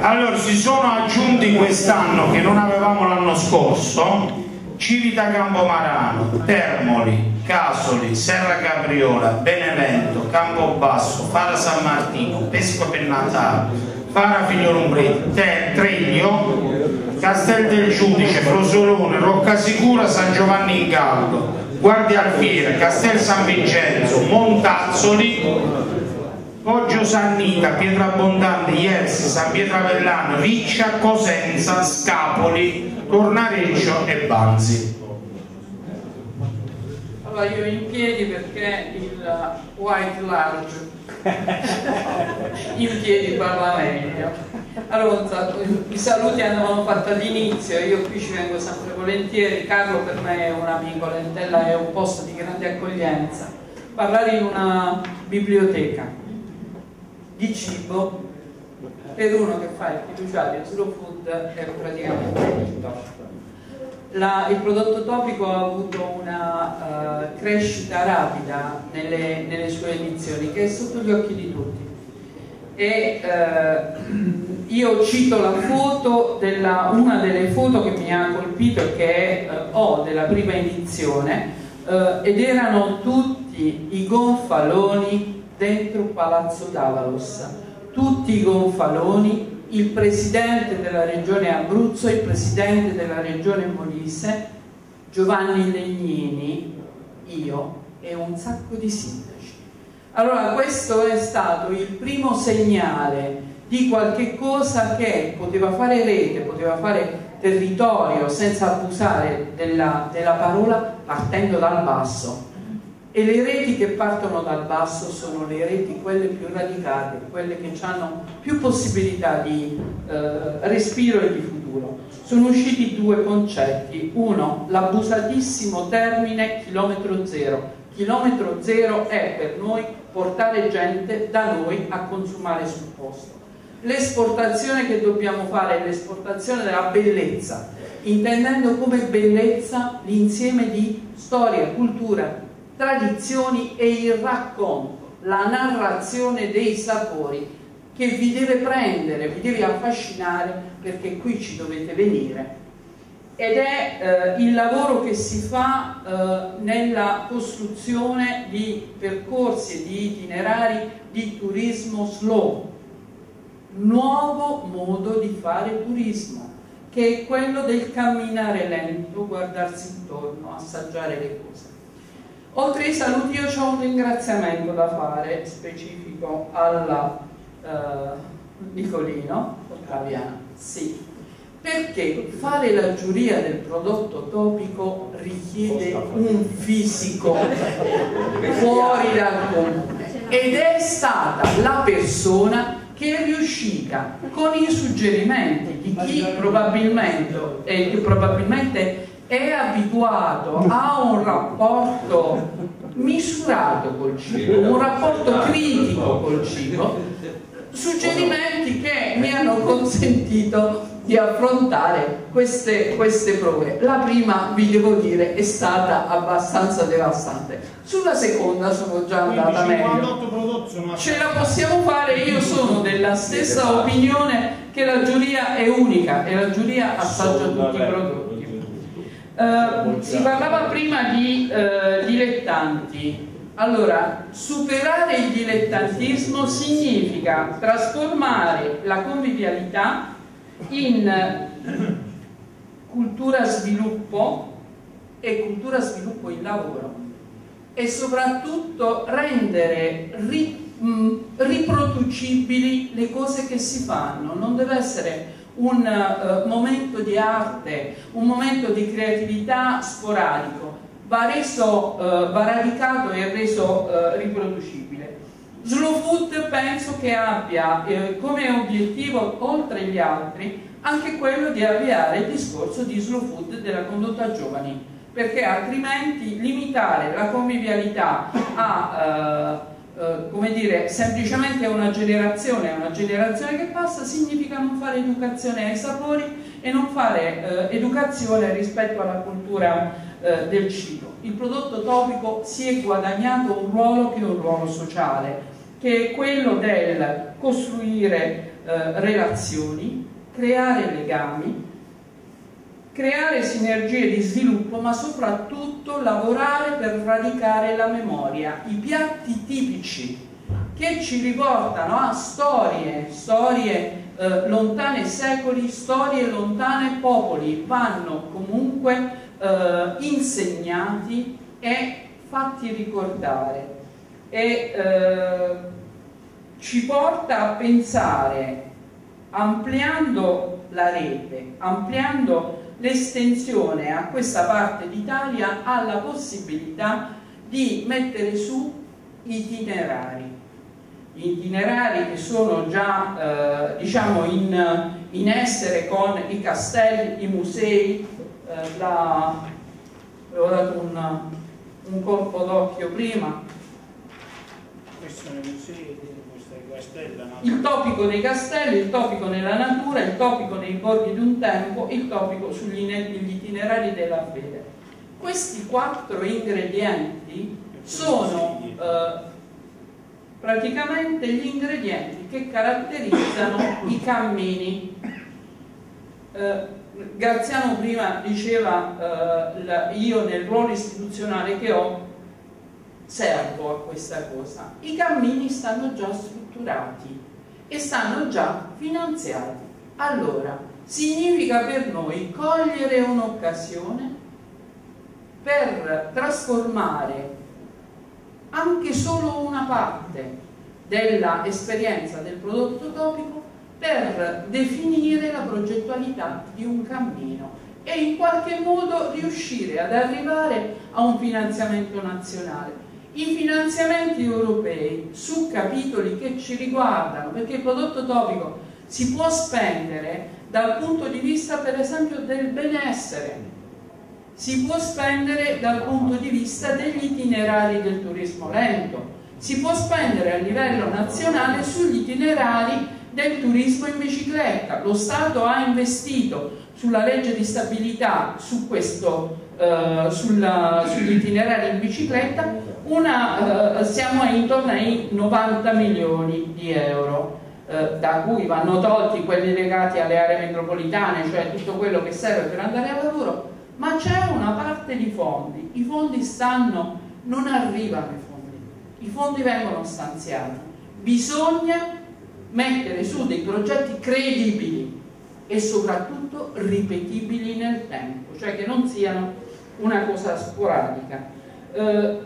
Allora si sono aggiunti quest'anno che non avevamo l'anno scorso Civita Campomarano, Termoli, Casoli, Serra Capriola, Benevento, Campobasso, Fara San Martino, Pesco Pennataro, Fara Figliolumbreti, Treglio, Castel del Giudice, Frosolone, Roccasicura, San Giovanni in Caldo, Guardia Alfiere, Castel San Vincenzo, Montazzoli, Poggio Sannita, Pietrabondante, Iers, San Pietravellano, Riccia, Cosenza, Scapoli, Tornareggio e Banzi. Allora io in piedi perché il white large <laughs> in piedi parla meglio. Allora, i saluti andavano fatti all'inizio, io qui ci vengo sempre volentieri, Carlo per me è un amico, Lentella è un posto di grande accoglienza. Parlare in una biblioteca di cibo per uno che fa il fiduciario slow food è praticamente tutto. La, il prodotto topico ha avuto una uh, crescita rapida nelle, nelle, sue edizioni che è sotto gli occhi di tutti e uh, io cito la foto della, una delle foto che mi ha colpito e che uh, ho della prima edizione ed erano tutti i gonfaloni dentro Palazzo Davalos tutti i gonfaloni il presidente della regione Abruzzo, il presidente della regione Molise, Giovanni Legnini, io e un sacco di sindaci. Allora questo è stato il primo segnale di qualche cosa che poteva fare rete, poteva fare territorio senza abusare della, della parola partendo dal basso e le reti che partono dal basso sono le reti quelle più radicate, quelle che hanno più possibilità di eh, respiro e di futuro. Sono usciti due concetti, uno l'abusatissimo termine chilometro zero. Chilometro zero è per noi portare gente da noi a consumare sul posto. L'esportazione che dobbiamo fare è l'esportazione della bellezza, intendendo come bellezza l'insieme di storia, cultura, tradizioni e il racconto, la narrazione dei sapori che vi deve prendere, vi deve affascinare perché qui ci dovete venire ed è eh, il lavoro che si fa eh, nella costruzione di percorsi e di itinerari di turismo slow, nuovo modo di fare turismo, che è quello del camminare lento, guardarsi intorno, assaggiare le cose. Oltre ai saluti io ho un ringraziamento da fare specifico alla uh, Nicolino Ottaviano. Sì, perché fare la giuria del prodotto topico richiede un fisico fuori dal comune. Ed è stata la persona che è riuscita con i suggerimenti di chi probabilmente, eh, probabilmente è abituato a un rapporto misurato col cibo, un rapporto critico col cibo, suggerimenti che mi hanno consentito di affrontare queste, queste prove. La prima, vi devo dire, è stata abbastanza devastante. Sulla seconda sono già andata meglio. Ce la possiamo fare, io sono della stessa opinione che la giuria è unica e la giuria assaggia tutti i prodotti. Uh, si parlava prima di uh, dilettanti. Allora, superare il dilettantismo significa trasformare la convivialità in cultura sviluppo e cultura sviluppo in lavoro e soprattutto rendere ri, mh, riproducibili le cose che si fanno. Non deve essere un uh, momento di arte, un momento di creatività sporadico, va, reso, uh, va radicato e reso uh, riproducibile. Slow Food penso che abbia come obiettivo, oltre gli altri, anche quello di avviare il discorso di slow food della condotta giovani, perché altrimenti limitare la convivialità a eh, come dire, semplicemente una generazione, una generazione che passa significa non fare educazione ai sapori e non fare eh, educazione rispetto alla cultura eh, del cibo. Il prodotto topico si è guadagnato un ruolo che è un ruolo sociale, che è quello del costruire eh, relazioni, creare legami, creare sinergie di sviluppo ma soprattutto lavorare per radicare la memoria, i piatti tipici che ci riportano a storie, storie eh, lontane secoli, storie lontane popoli, vanno comunque eh, insegnati e fatti ricordare. E eh, ci porta a pensare ampliando la rete, ampliando l'estensione a questa parte d'Italia ha la possibilità di mettere su itinerari. itinerari che sono già eh, diciamo in, in, essere con i castelli, i musei, eh, la, avevo dato un, un colpo d'occhio prima. Questi sono i musei, il topico dei castelli, il topico nella natura, il topico nei borghi di un tempo, il topico sugli itinerari della fede. Questi quattro ingredienti sono eh, praticamente gli ingredienti che caratterizzano i cammini. Eh, Graziano prima diceva eh, la, io nel ruolo istituzionale che ho servo a questa cosa. I cammini stanno già strutturati e stanno già finanziati. Allora, significa per noi cogliere un'occasione per trasformare anche solo una parte dell'esperienza del prodotto topico per definire la progettualità di un cammino e in qualche modo riuscire ad arrivare a un finanziamento nazionale. I finanziamenti europei su capitoli che ci riguardano, perché il prodotto topico si può spendere dal punto di vista per esempio del benessere, si può spendere dal punto di vista degli itinerari del turismo lento, si può spendere a livello nazionale sugli itinerari del turismo in bicicletta. Lo Stato ha investito sulla legge di stabilità su questo, eh, sugli itinerari in bicicletta, una, eh, siamo intorno ai 90 milioni di euro. Eh, da cui vanno tolti quelli legati alle aree metropolitane, cioè tutto quello che serve per andare al lavoro, ma c'è una parte di fondi, i fondi stanno, non arrivano i fondi, i fondi vengono stanziati, bisogna mettere su dei progetti credibili e soprattutto ripetibili nel tempo, cioè che non siano una cosa sporadica. Eh,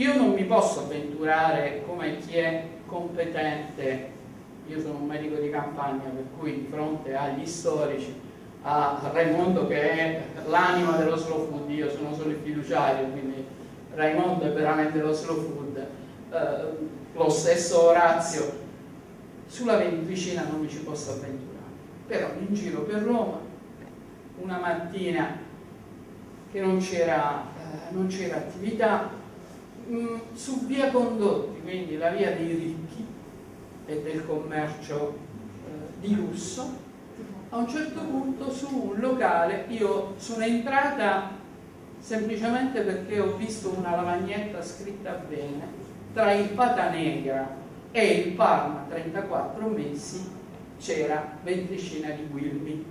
io non mi posso avventurare come chi è competente, io sono un medico di campagna, per cui di fronte agli storici a Raimondo che è l'anima dello slow food, io sono solo il fiduciario, quindi Raimondo è veramente lo slow food, eh, lo stesso Orazio, sulla ventricina non mi ci posso avventurare, però in giro per Roma, una mattina che non c'era eh, attività, mh, mm, su via Condotti, quindi la via dei ricchi e del commercio eh, di lusso, a un certo punto su un locale io sono entrata semplicemente perché ho visto una lavagnetta scritta bene tra il Pata Negra e il Parma 34 mesi c'era Ventricina di Guilmi.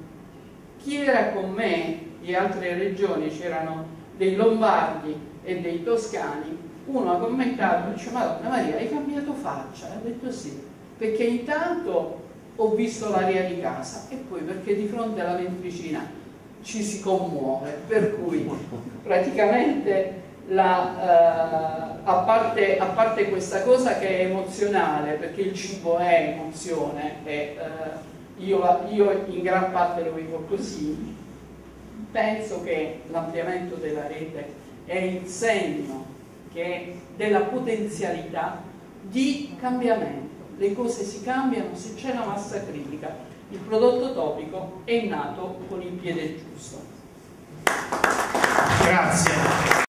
Chi era con me di altre regioni c'erano dei Lombardi e dei Toscani uno ha commentato dice Madonna Maria hai cambiato faccia? ha detto sì perché intanto ho visto l'aria di casa e poi perché di fronte alla ventricina ci si commuove, per cui praticamente la, uh, a, parte, a, parte, questa cosa che è emozionale, perché il cibo è emozione e uh, io, io in gran parte lo vivo così, penso che l'ampliamento della rete è il segno della potenzialità di cambiamento le cose si cambiano se c'è la massa critica. Il prodotto topico è nato con il piede giusto. Grazie.